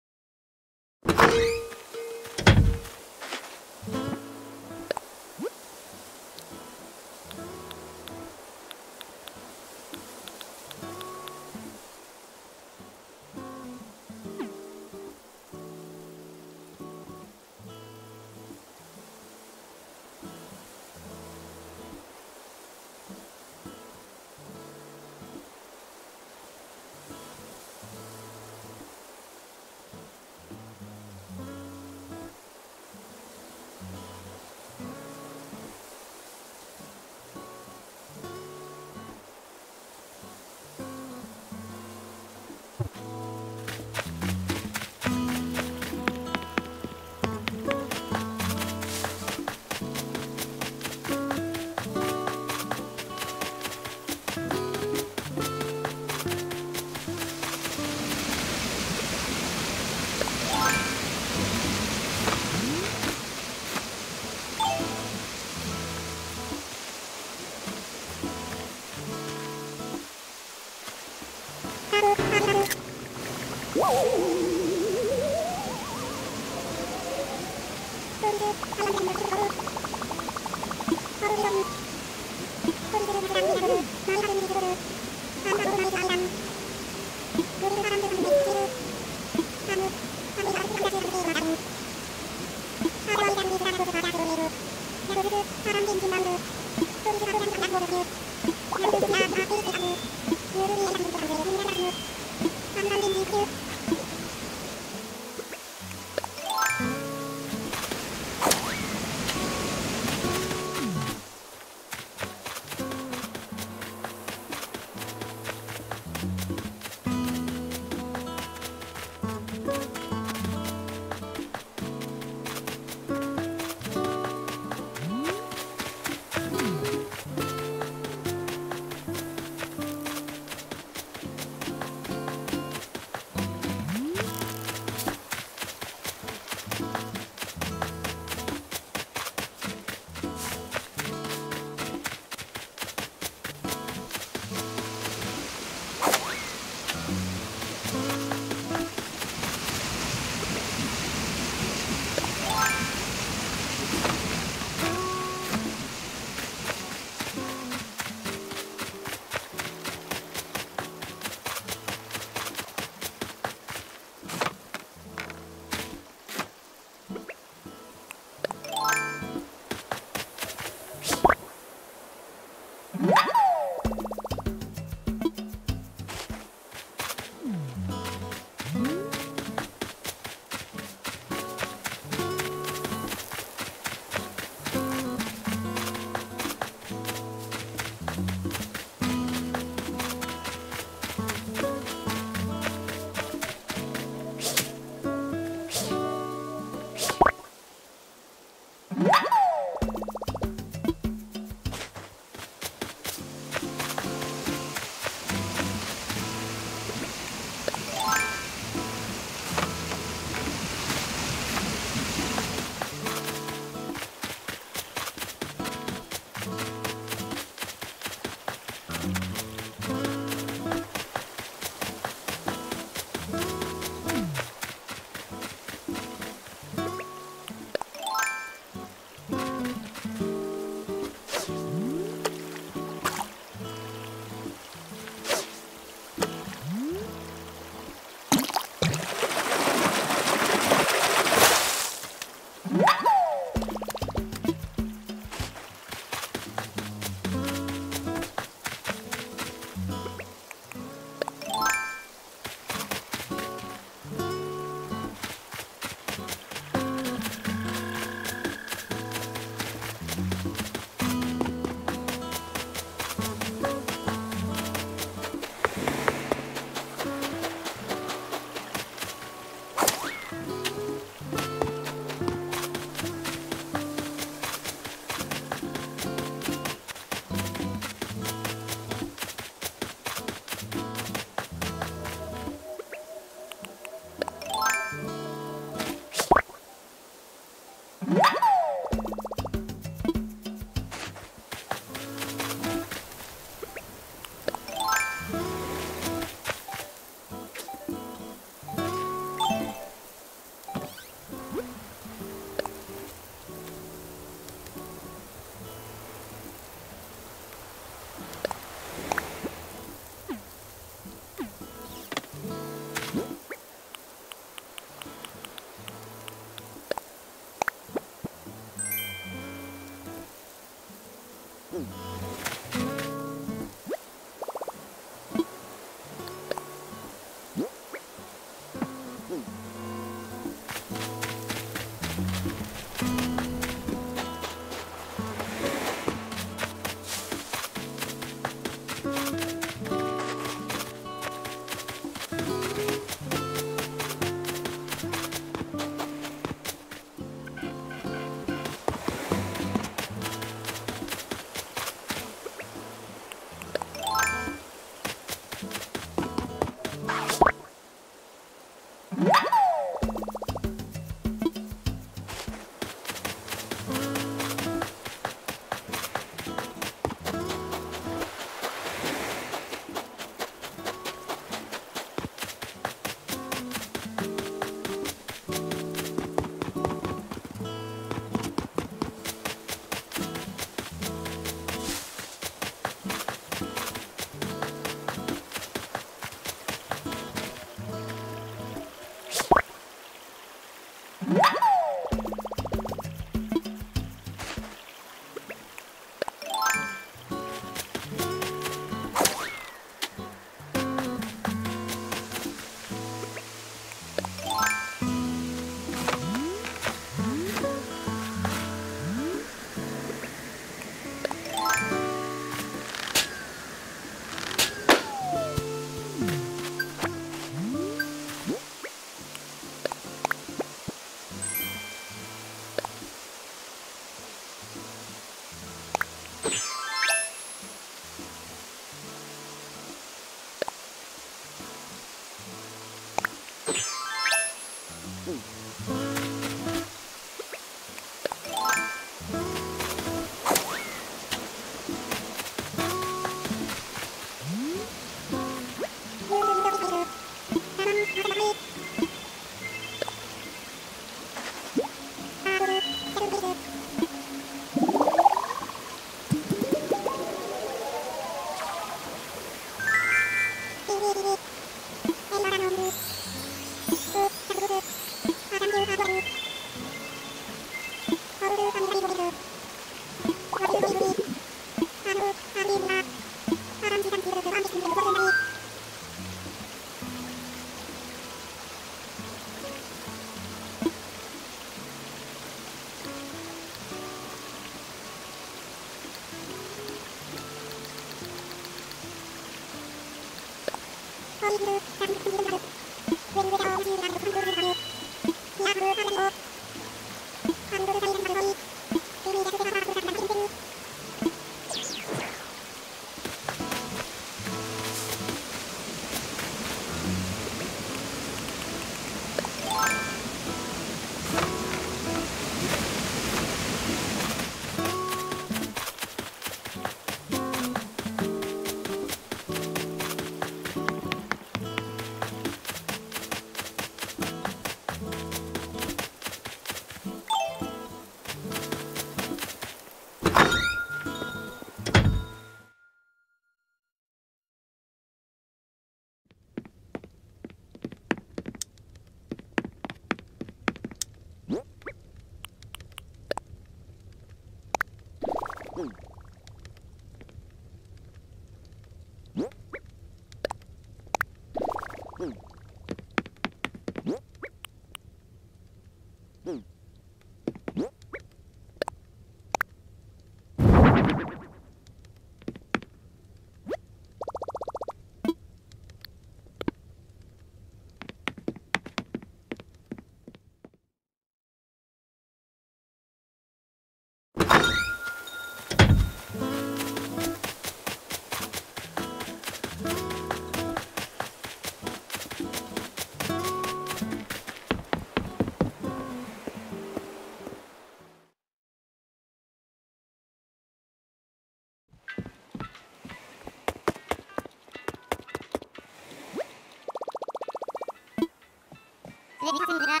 レビスが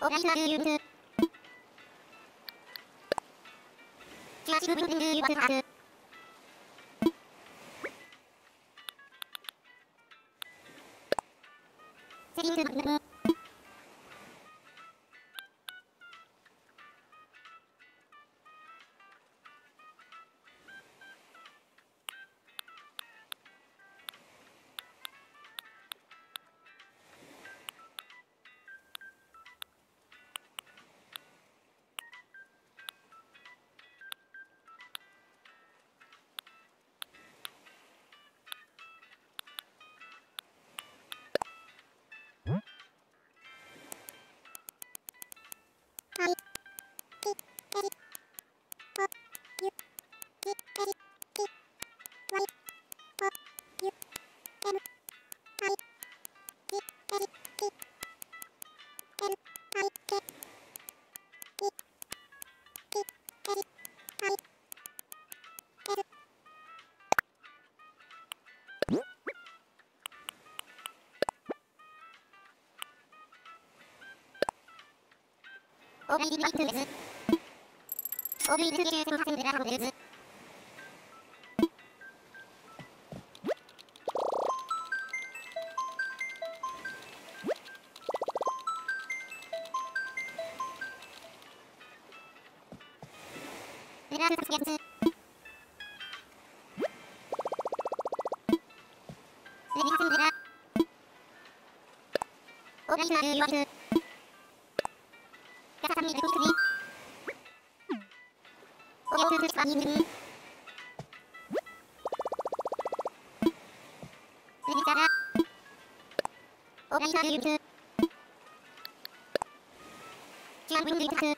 おかしなユーユーユーユーユーユーオブリビリトゥーズ。オブリトゥーキュートハンルズ。Thank you.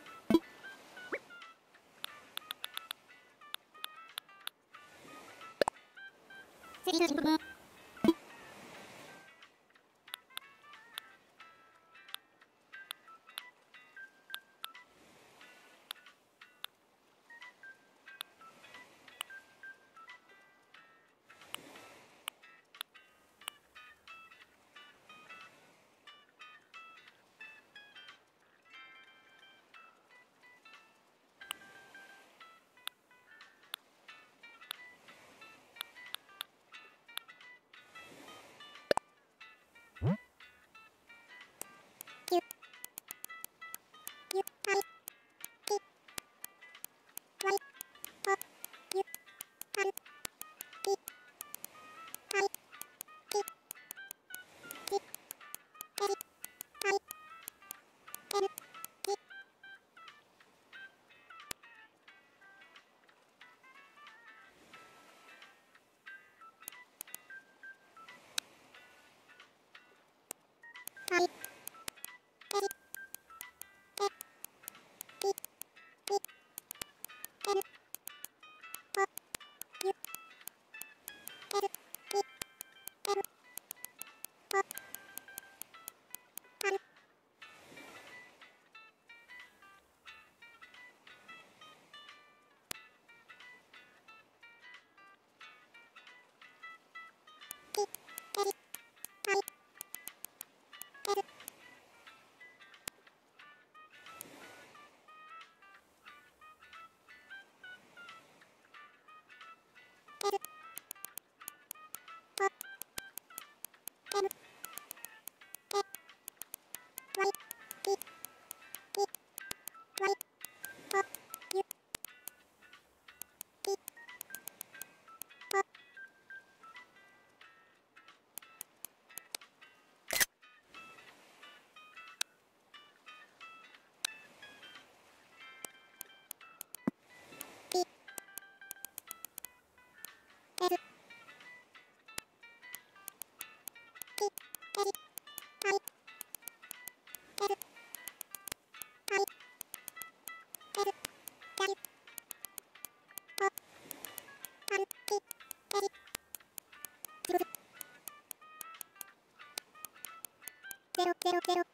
quiero, quiero.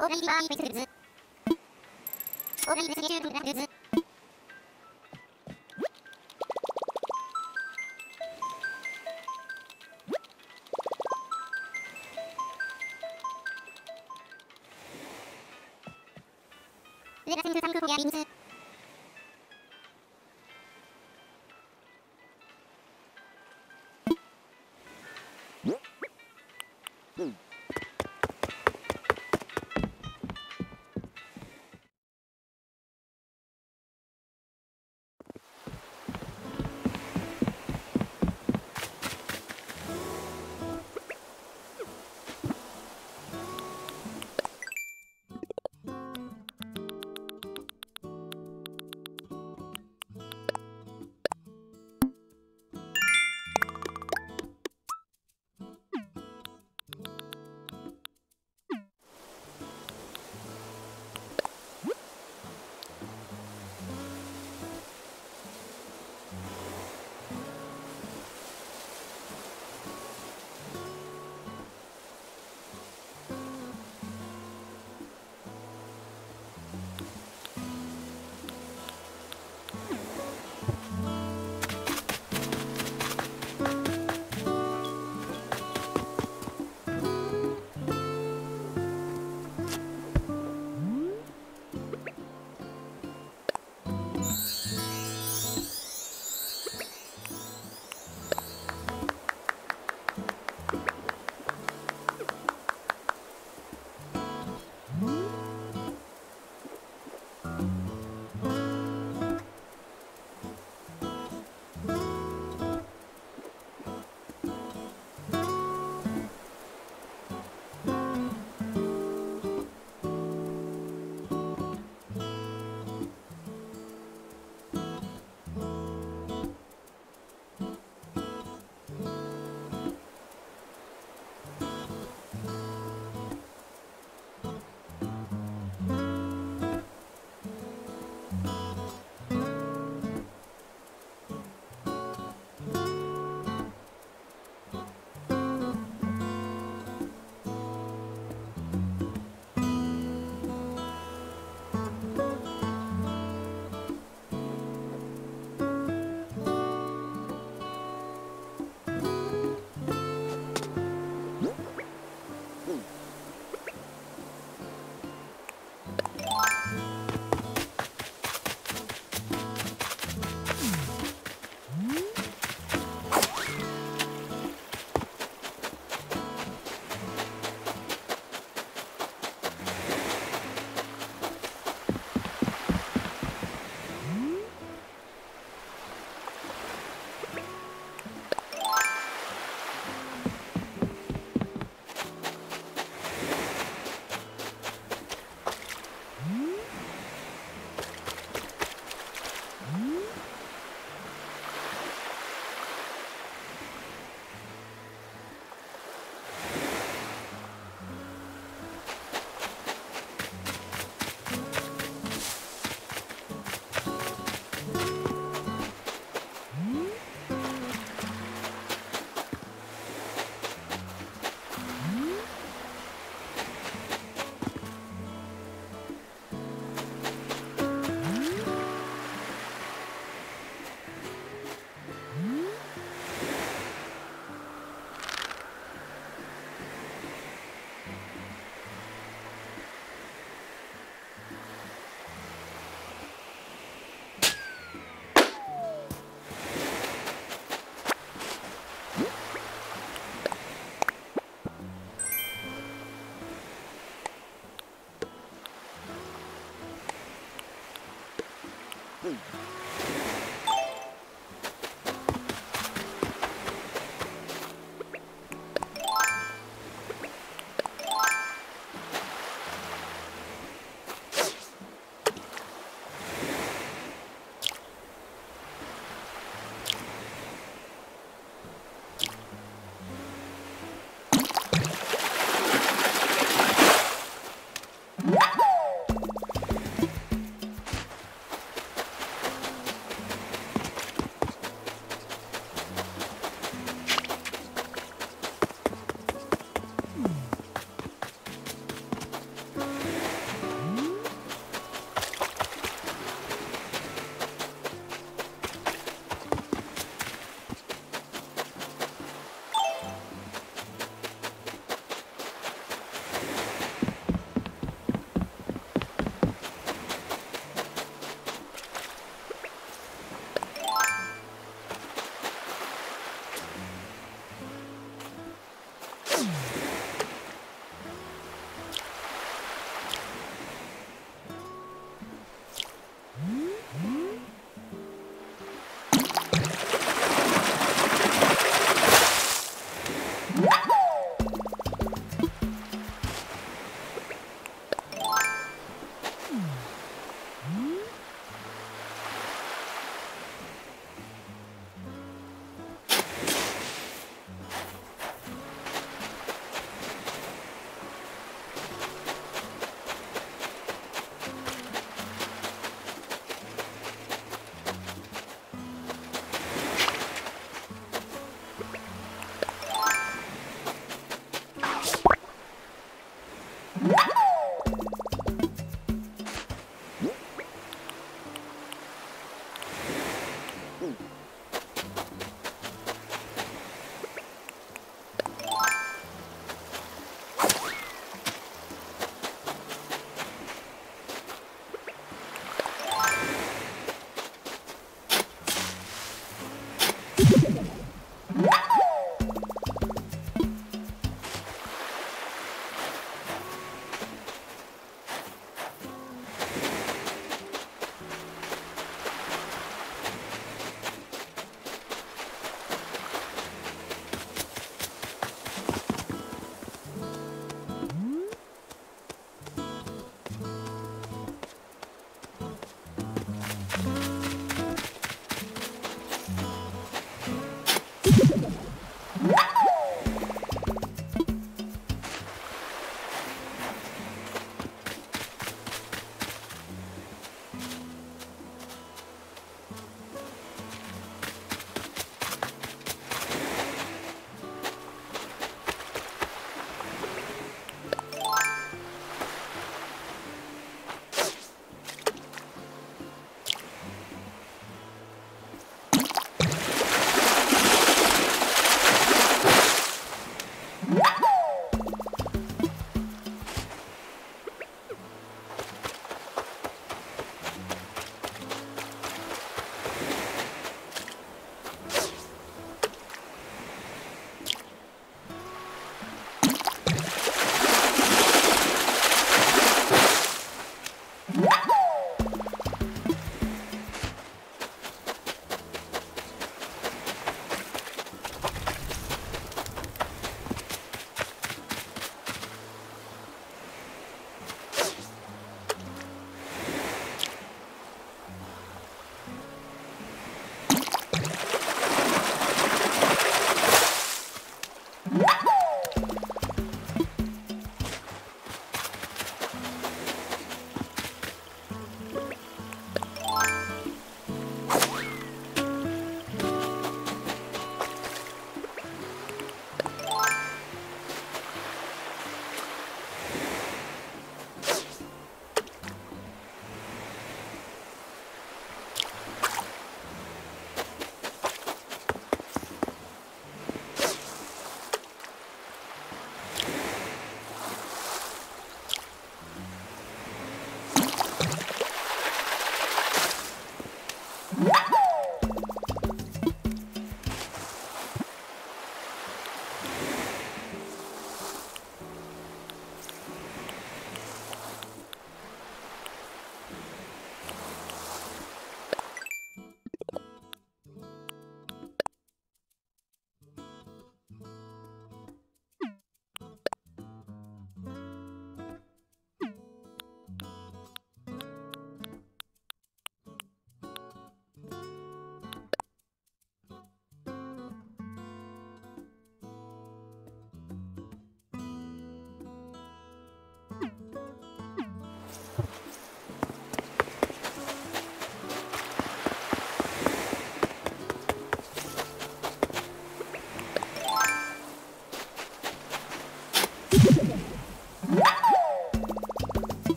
オーガニリバーイフェクルズオーガニルスゲシューブランズ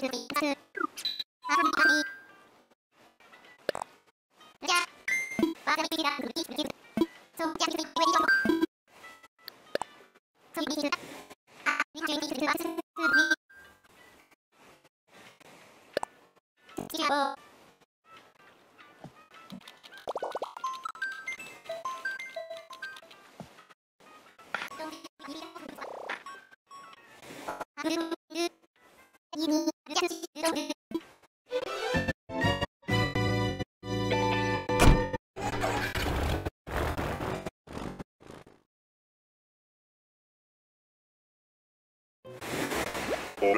Ya,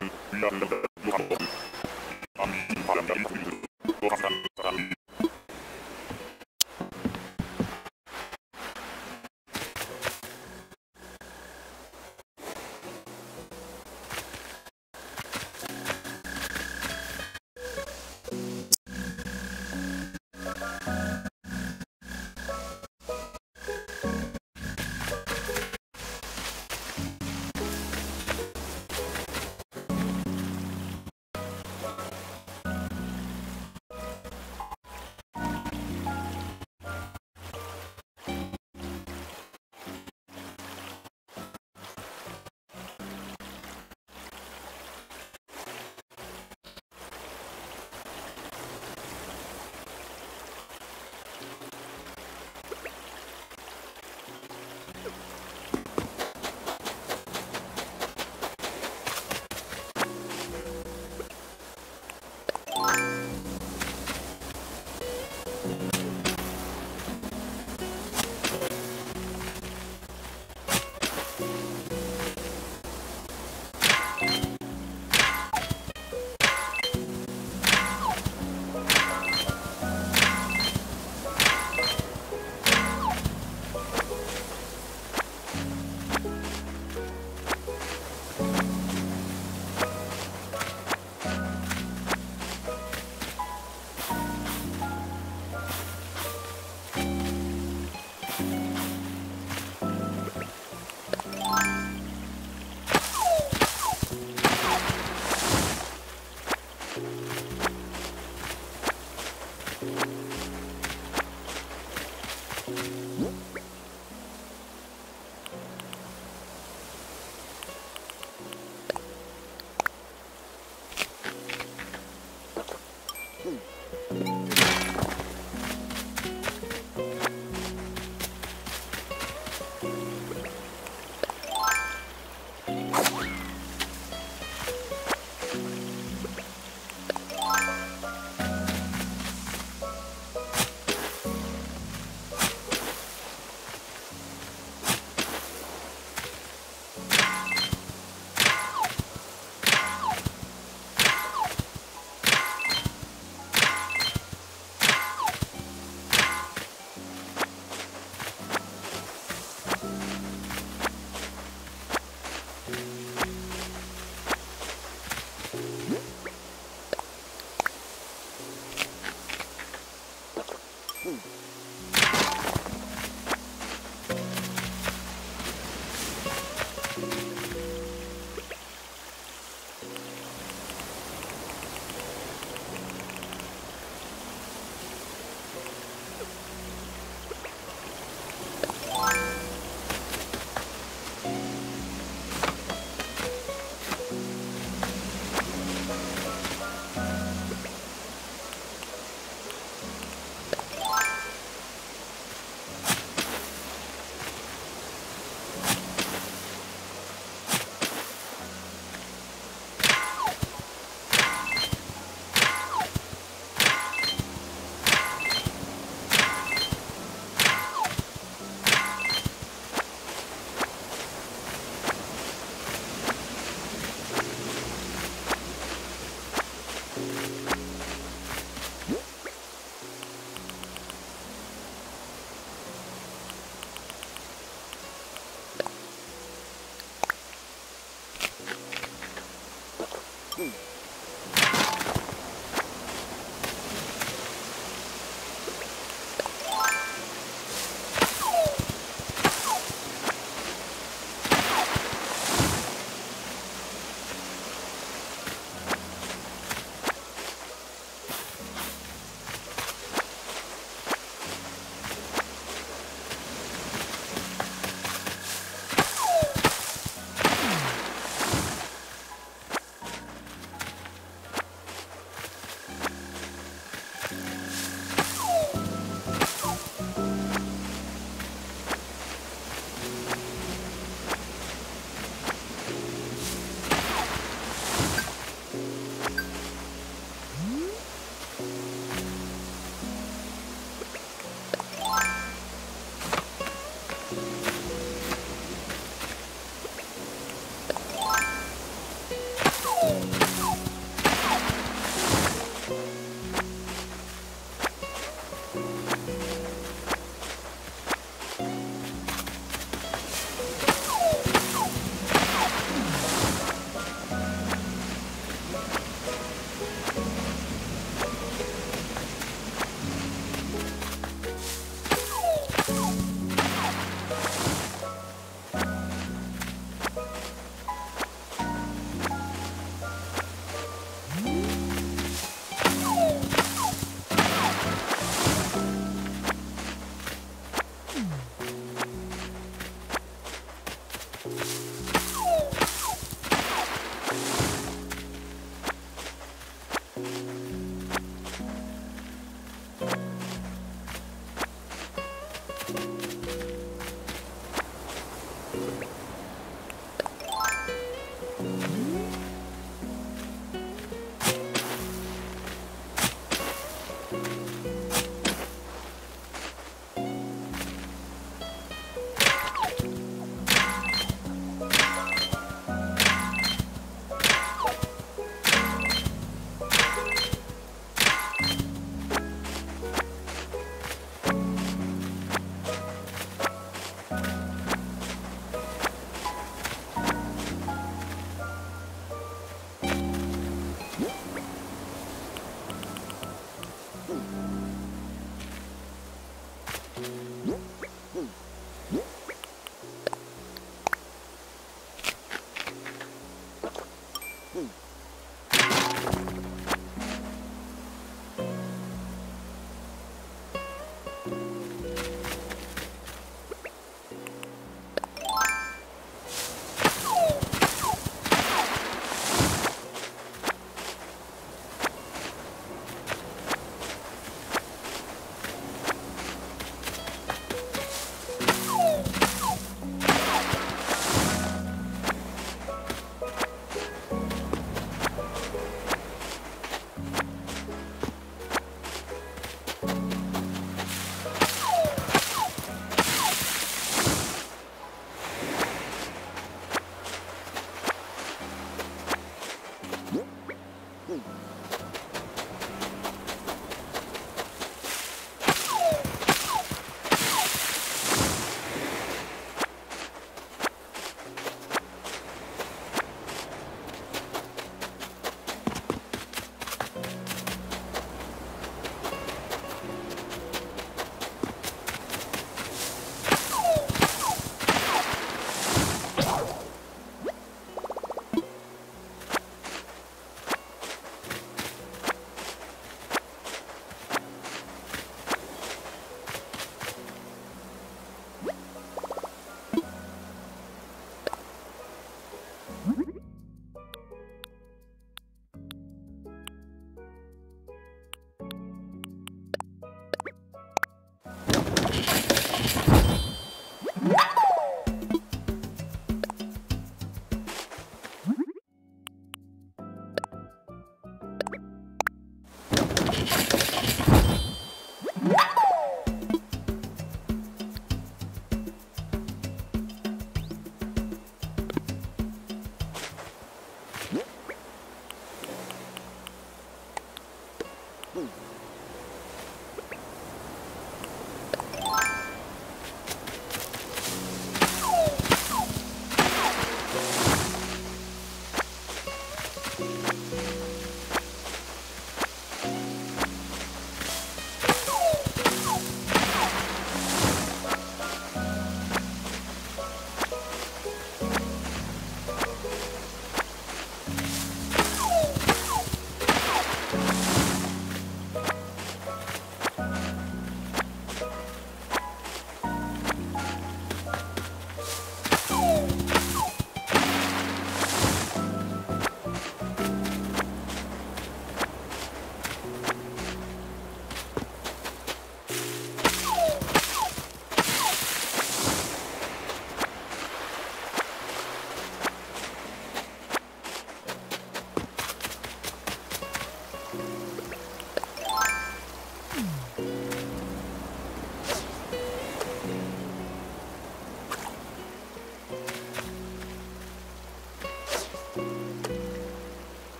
Yalla.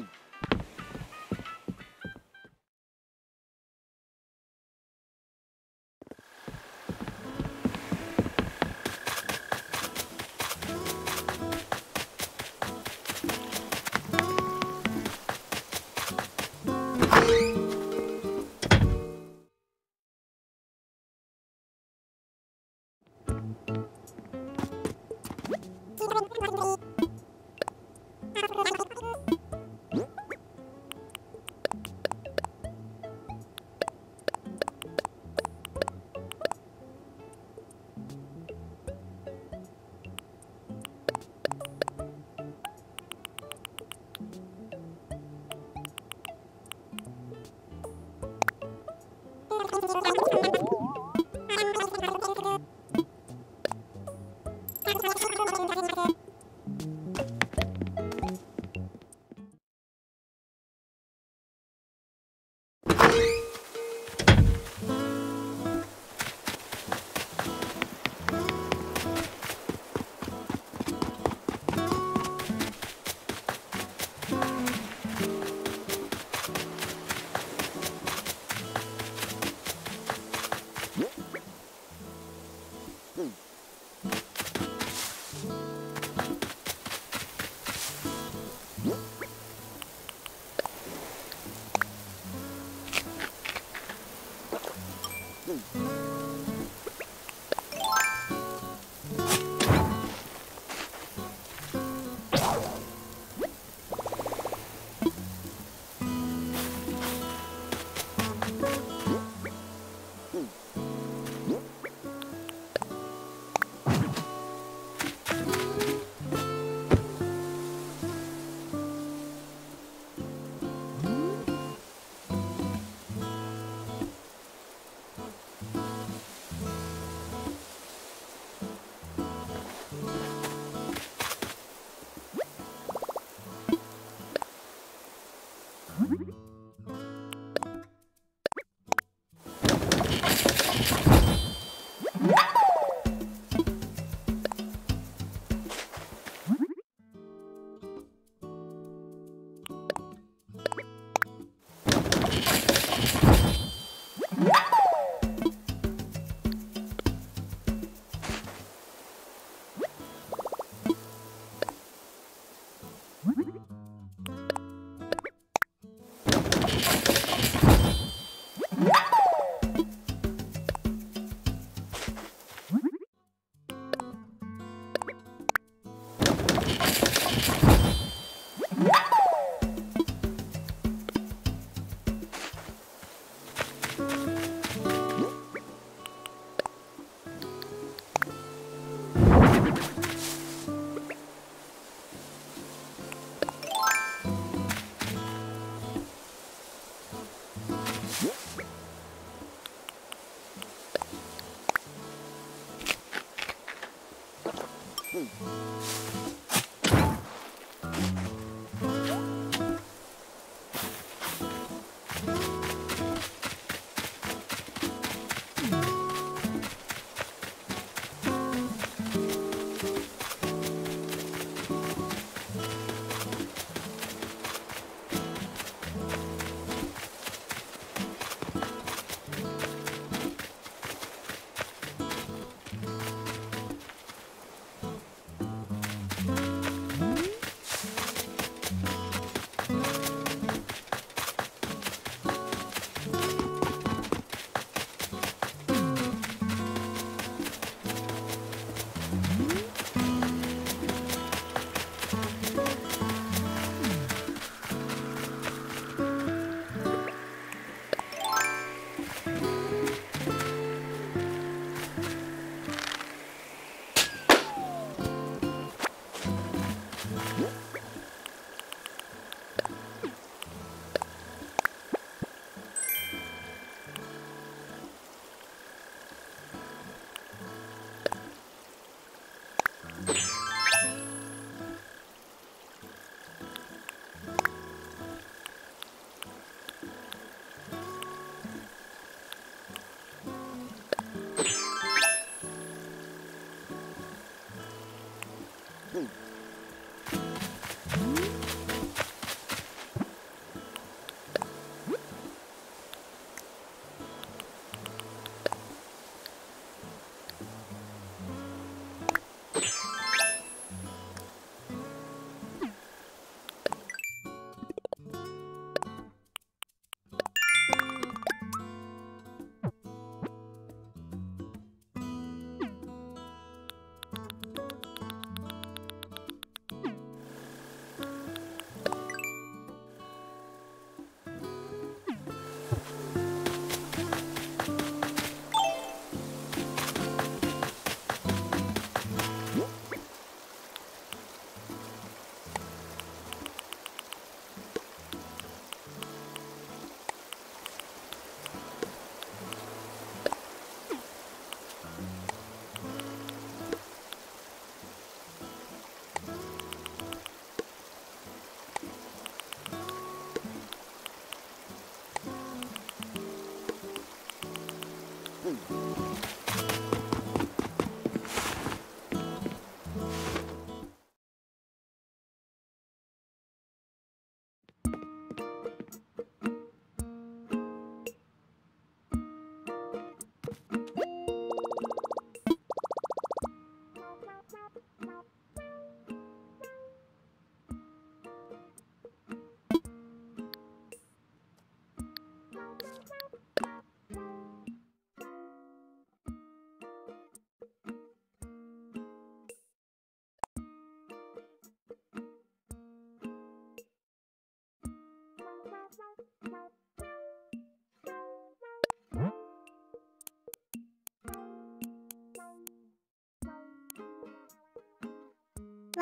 지 Hmm.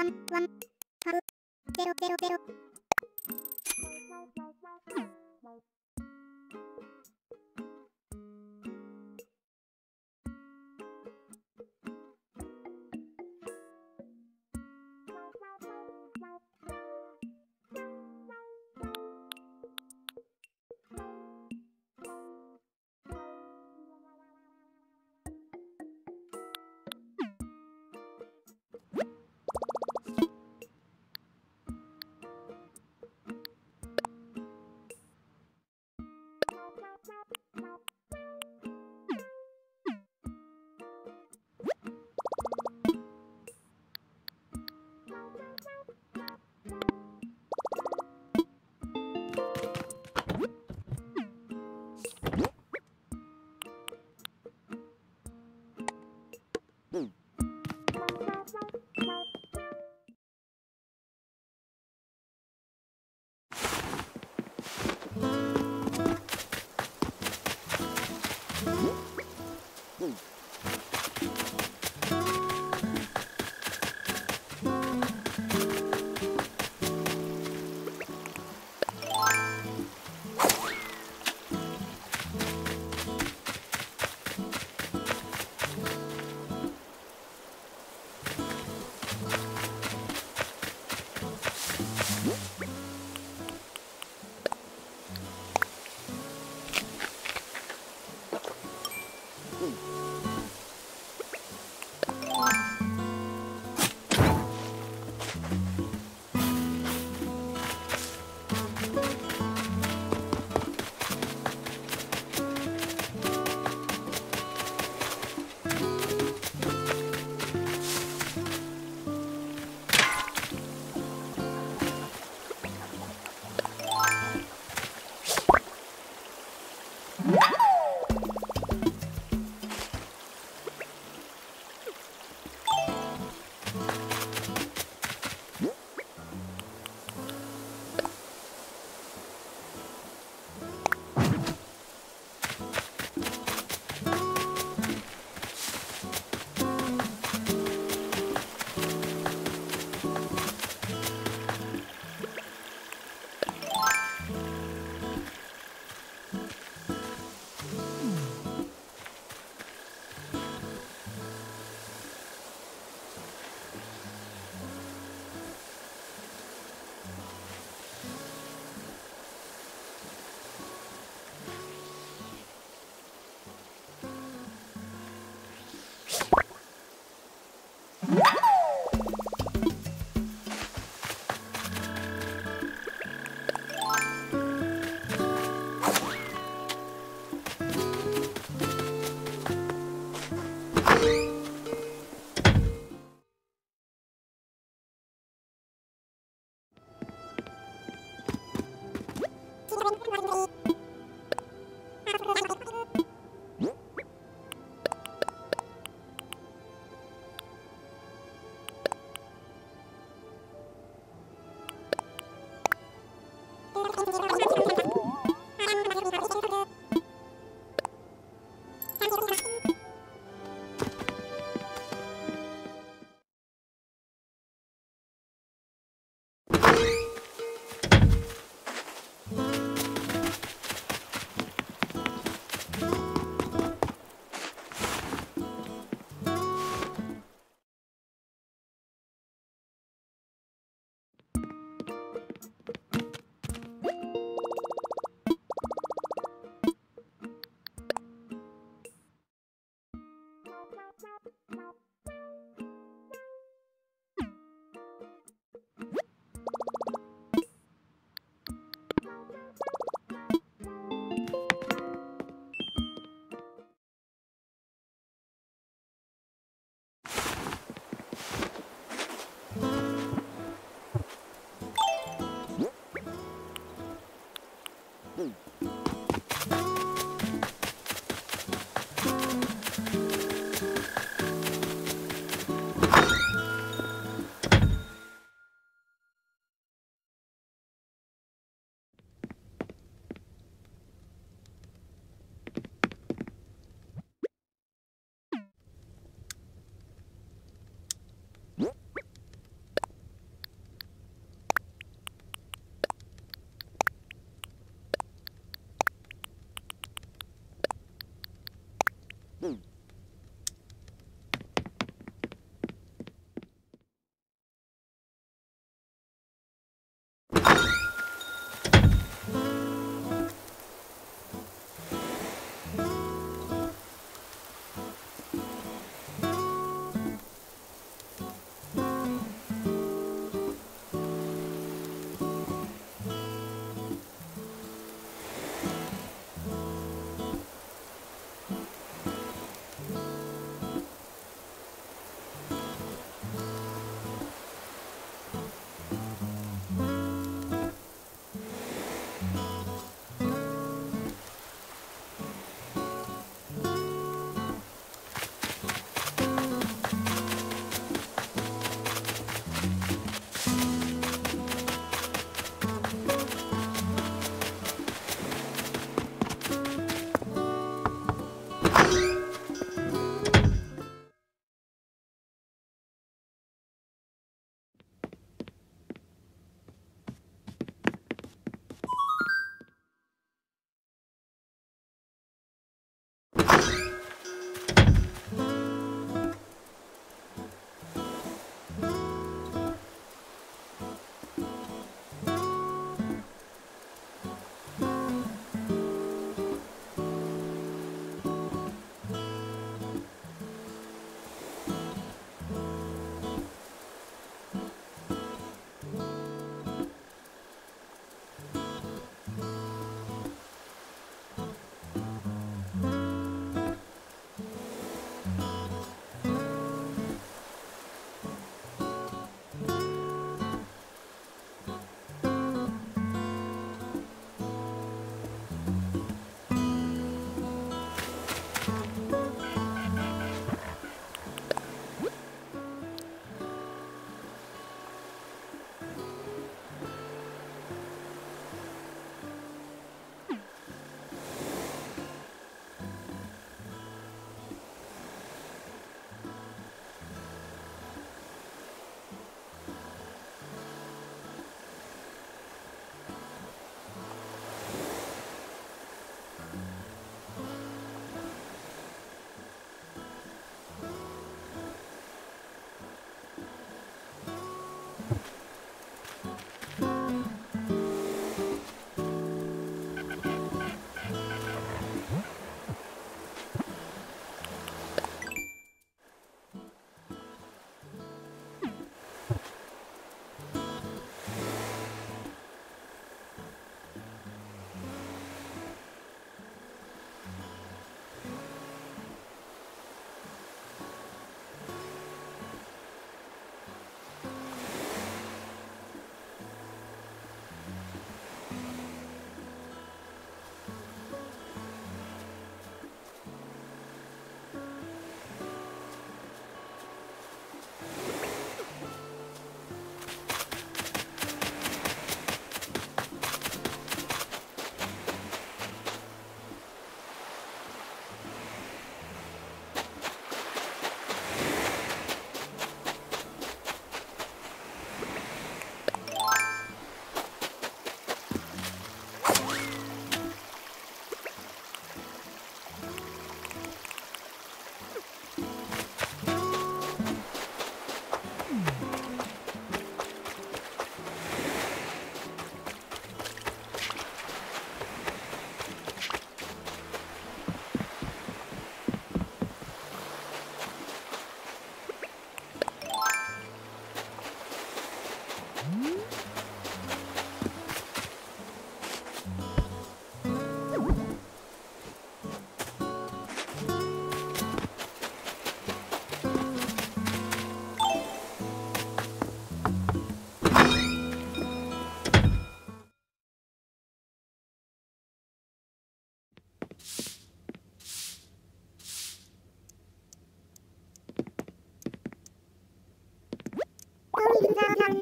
ワン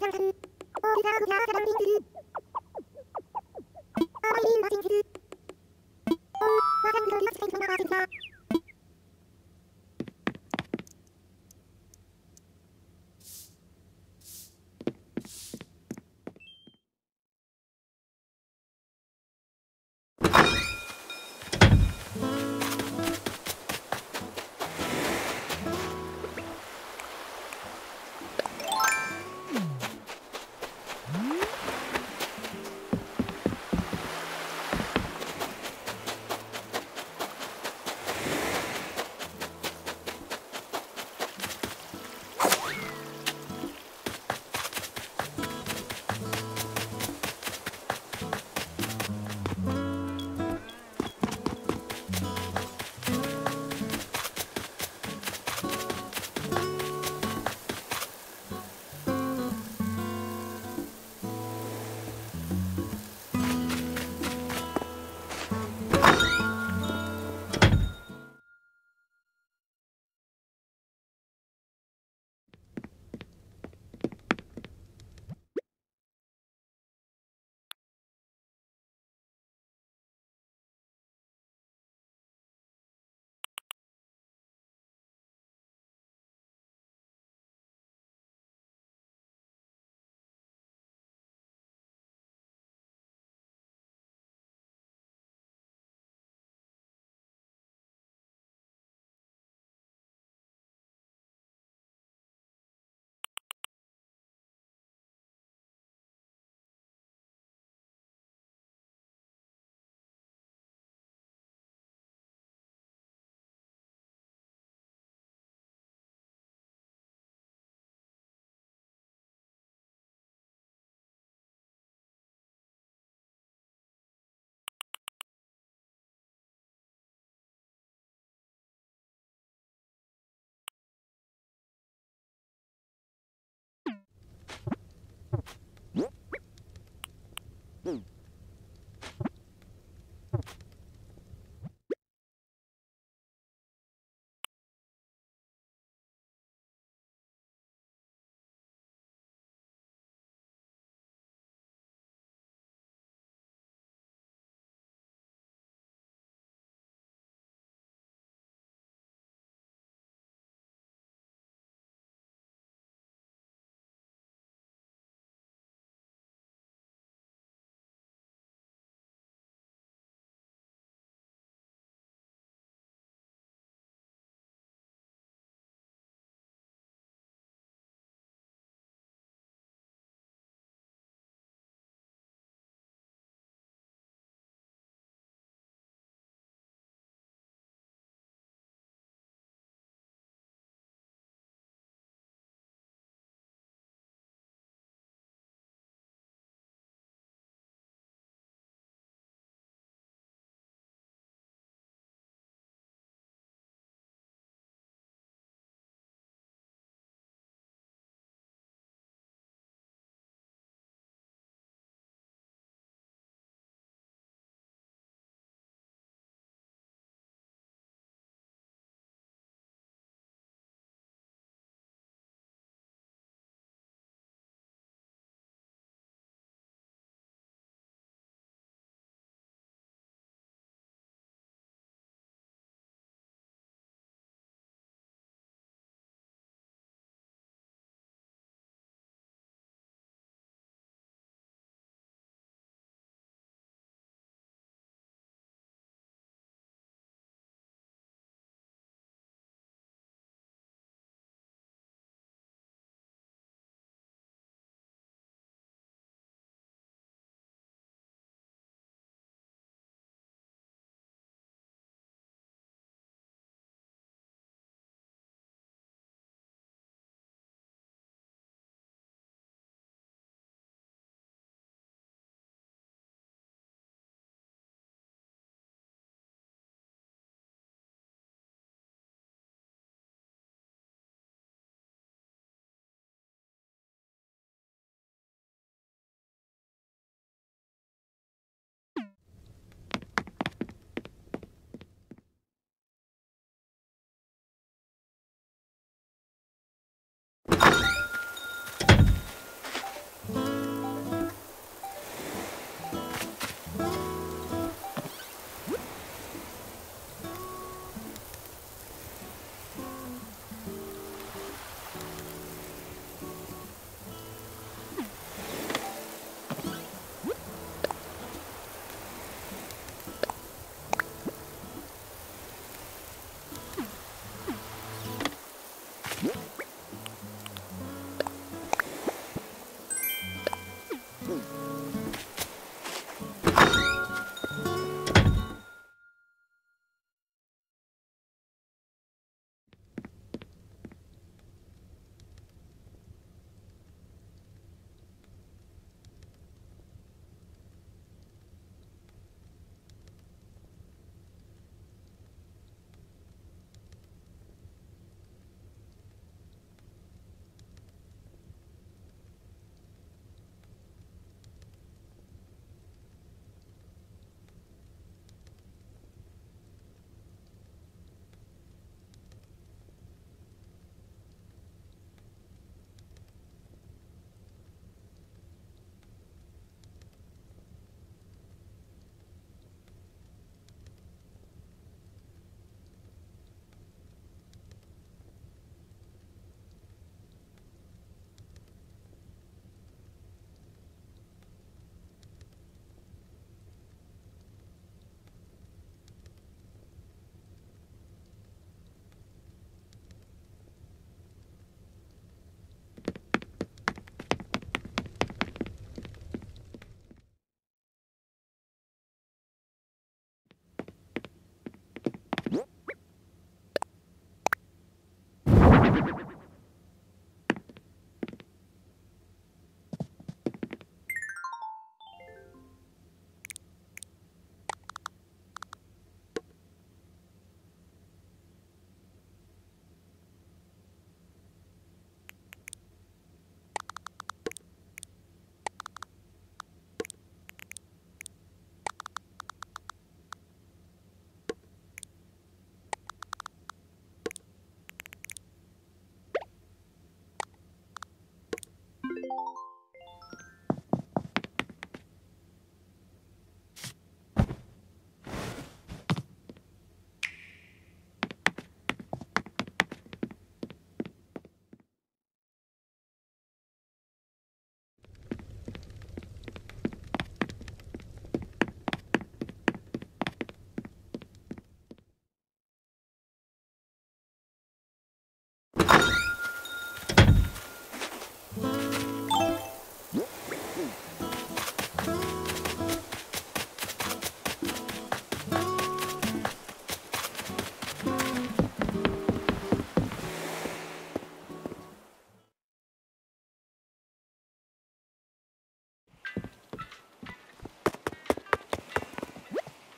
misalkan, oh kita harus sedang tinggi.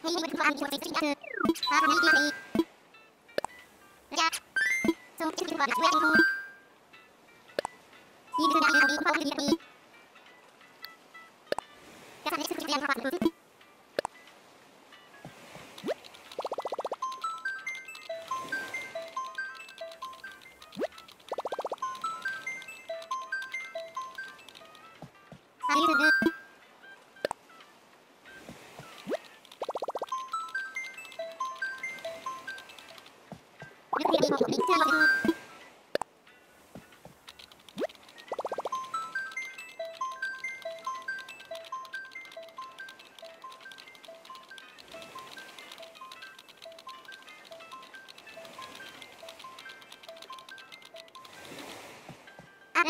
Hei, with the flag, you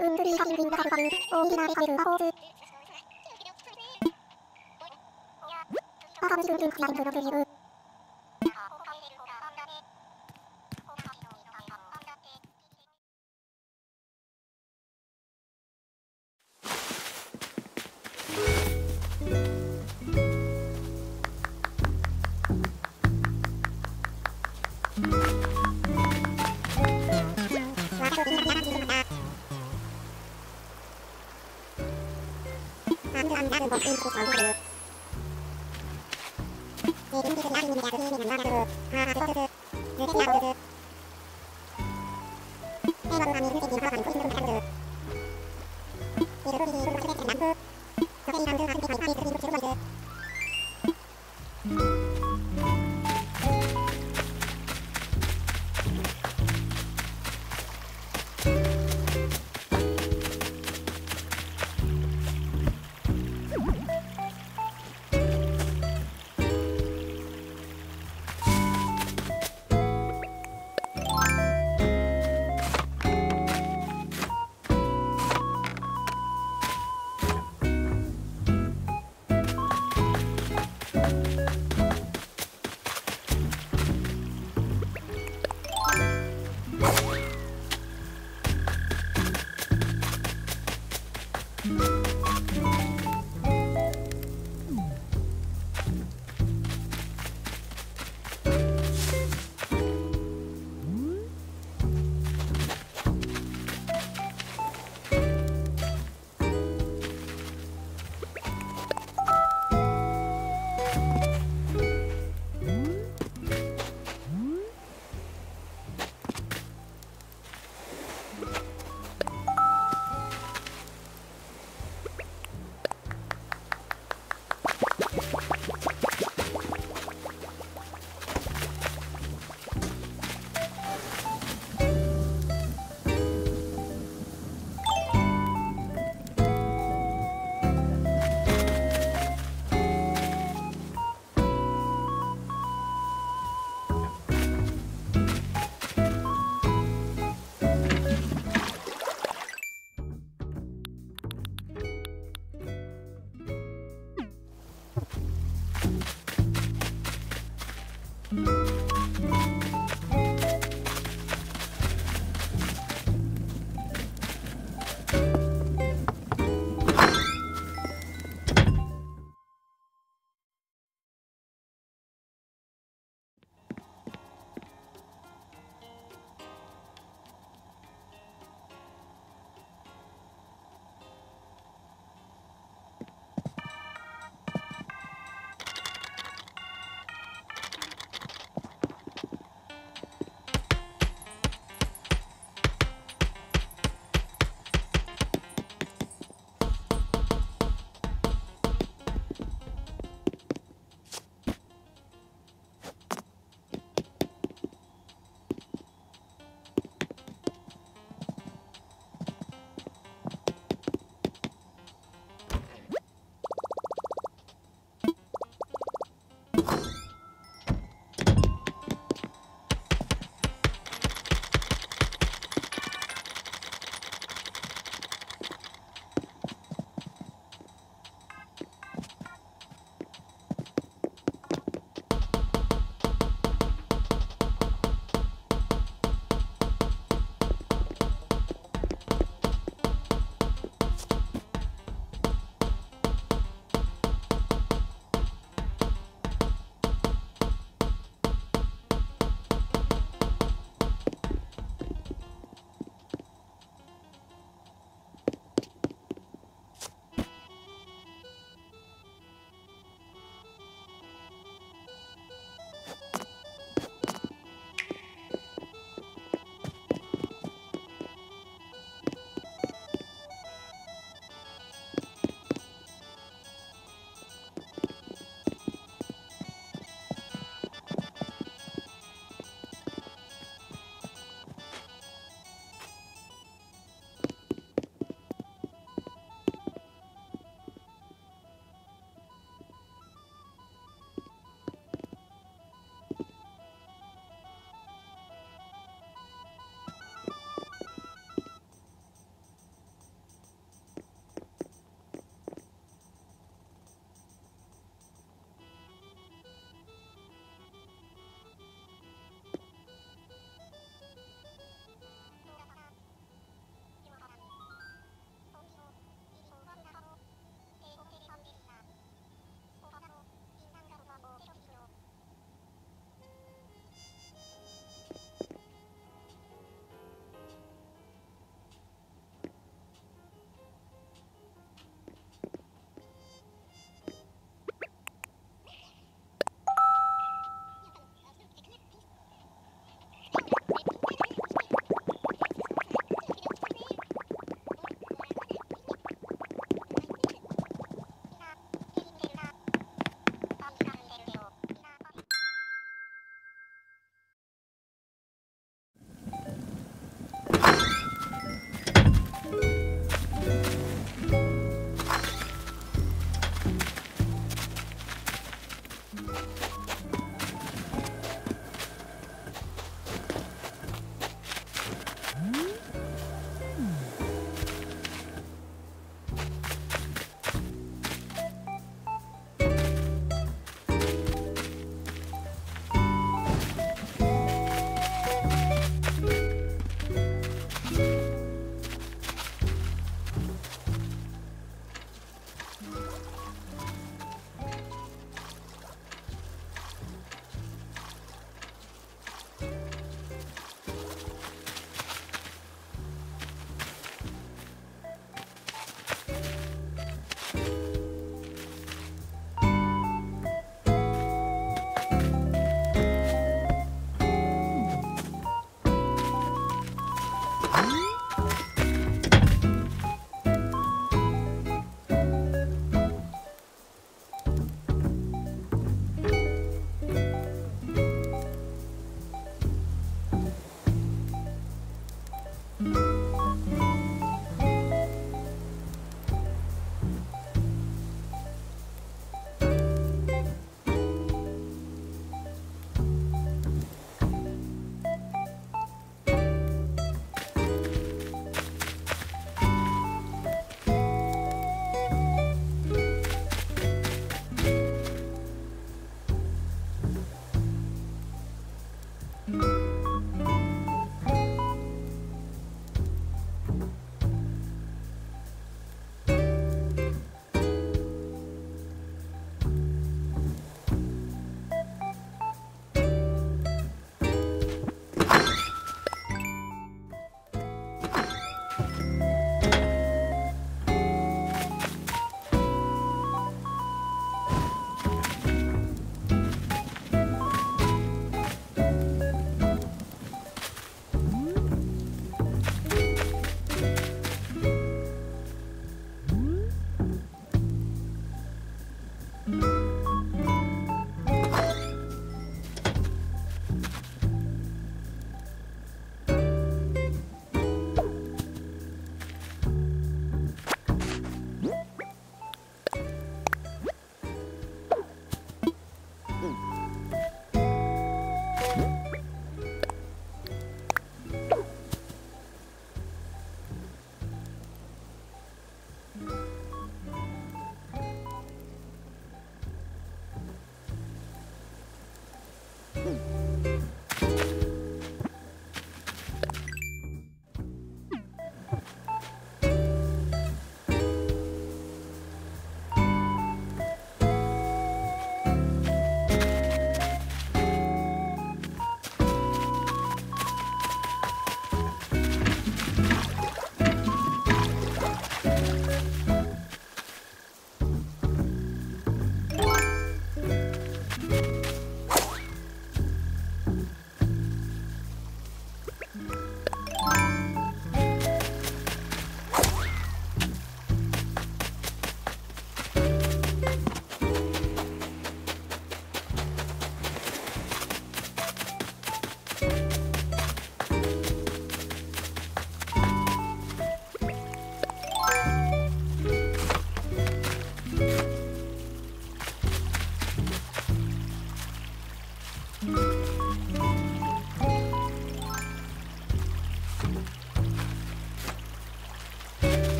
은근히 사기인 가루가루 오이나 가루 호즈 아가미 은근 기한 들어드리고 ご遠慮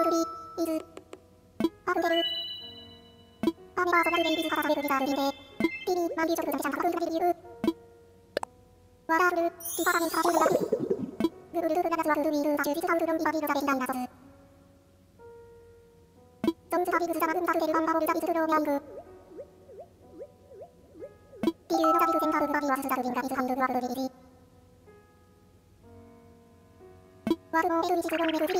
オールクルリ、イズ。アプデル。アメバーソナルデイビズカタサベルリザールリンデ。ピリ、マンビーチョルダミシャンカクンクリリュー。ワダル、ティパサミンサーチュルダル。グルルルナナズワルルミールータチュービスカウルロンビバビルザベンダンナソズ。ジョンズハビブズザマグンタルデルバンバボルザビズローミャング。ピリュードダビズセンタルバビワスザルリンガビズハンドルワルルリ。ワルモエルミシズロンメルビグイルリンビズ。リ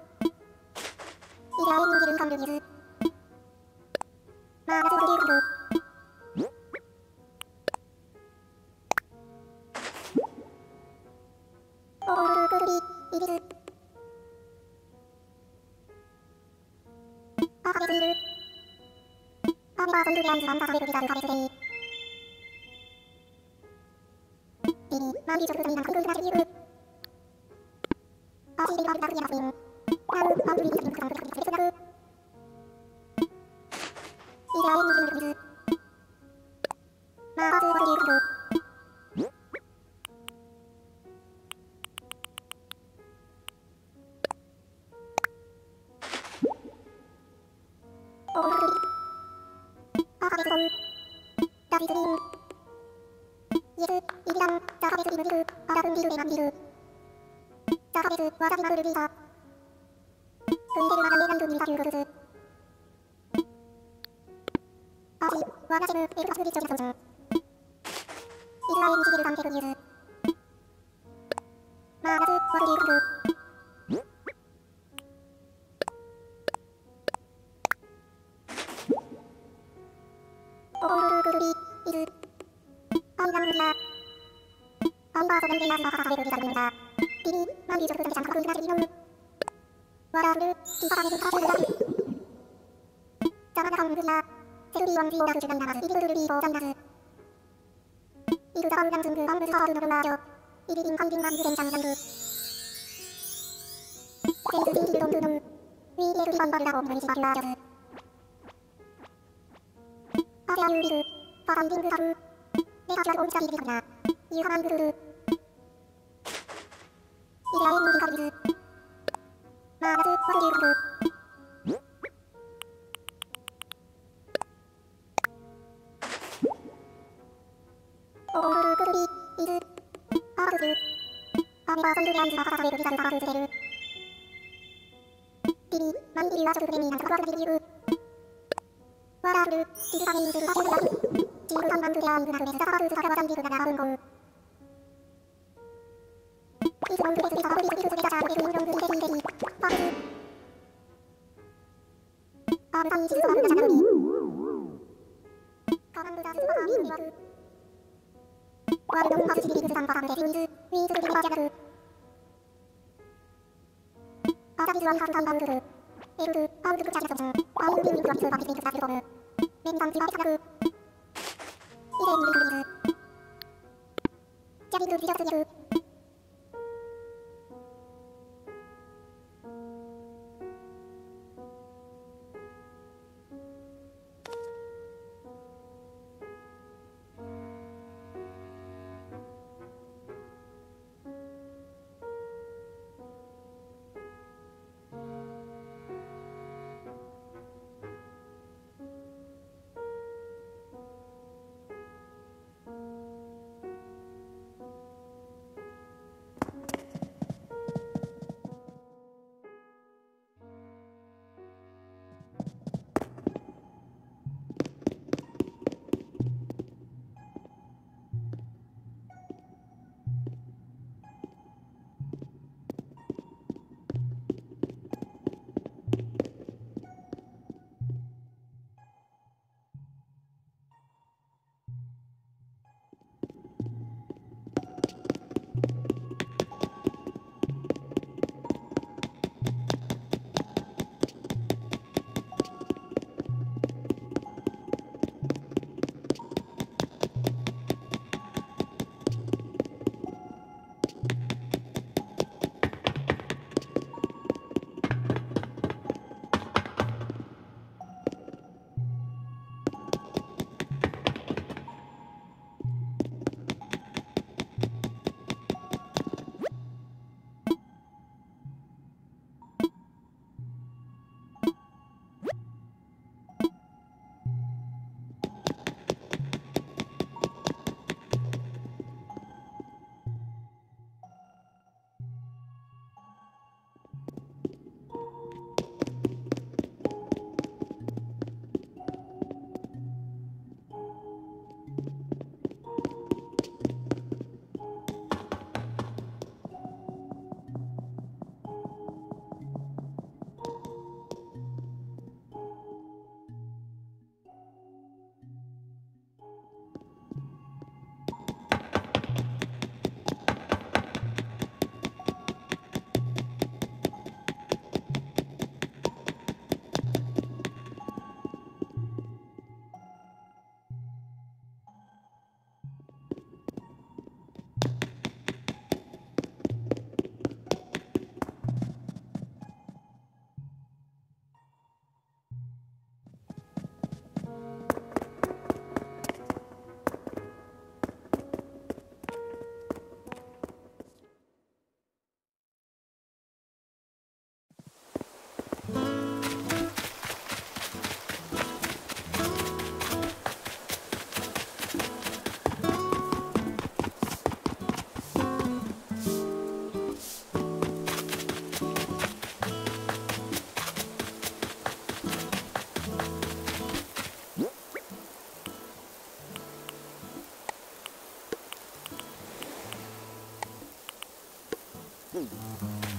アメバーソングランズバンダサベルビザルカレスデイ。ビニ、マンビジョルトミナンクルアラブンビルエマンビル。ザハベス、ワザビマブルビータ。フンデルマガネランドミルタキュールズ。アジ、ワナシム、エルセルビワンビオラフジュナンナマス、イビルルルビーボーザンナズ。イルザバウランズングバンブルハールノブラージョ。イビリンカンビンバングレンチャンジャング。センズビンキルドンルノン。ウィーエルリバンバルワチョルプレミーナントワル、ド、カンバングル。Hallelujah.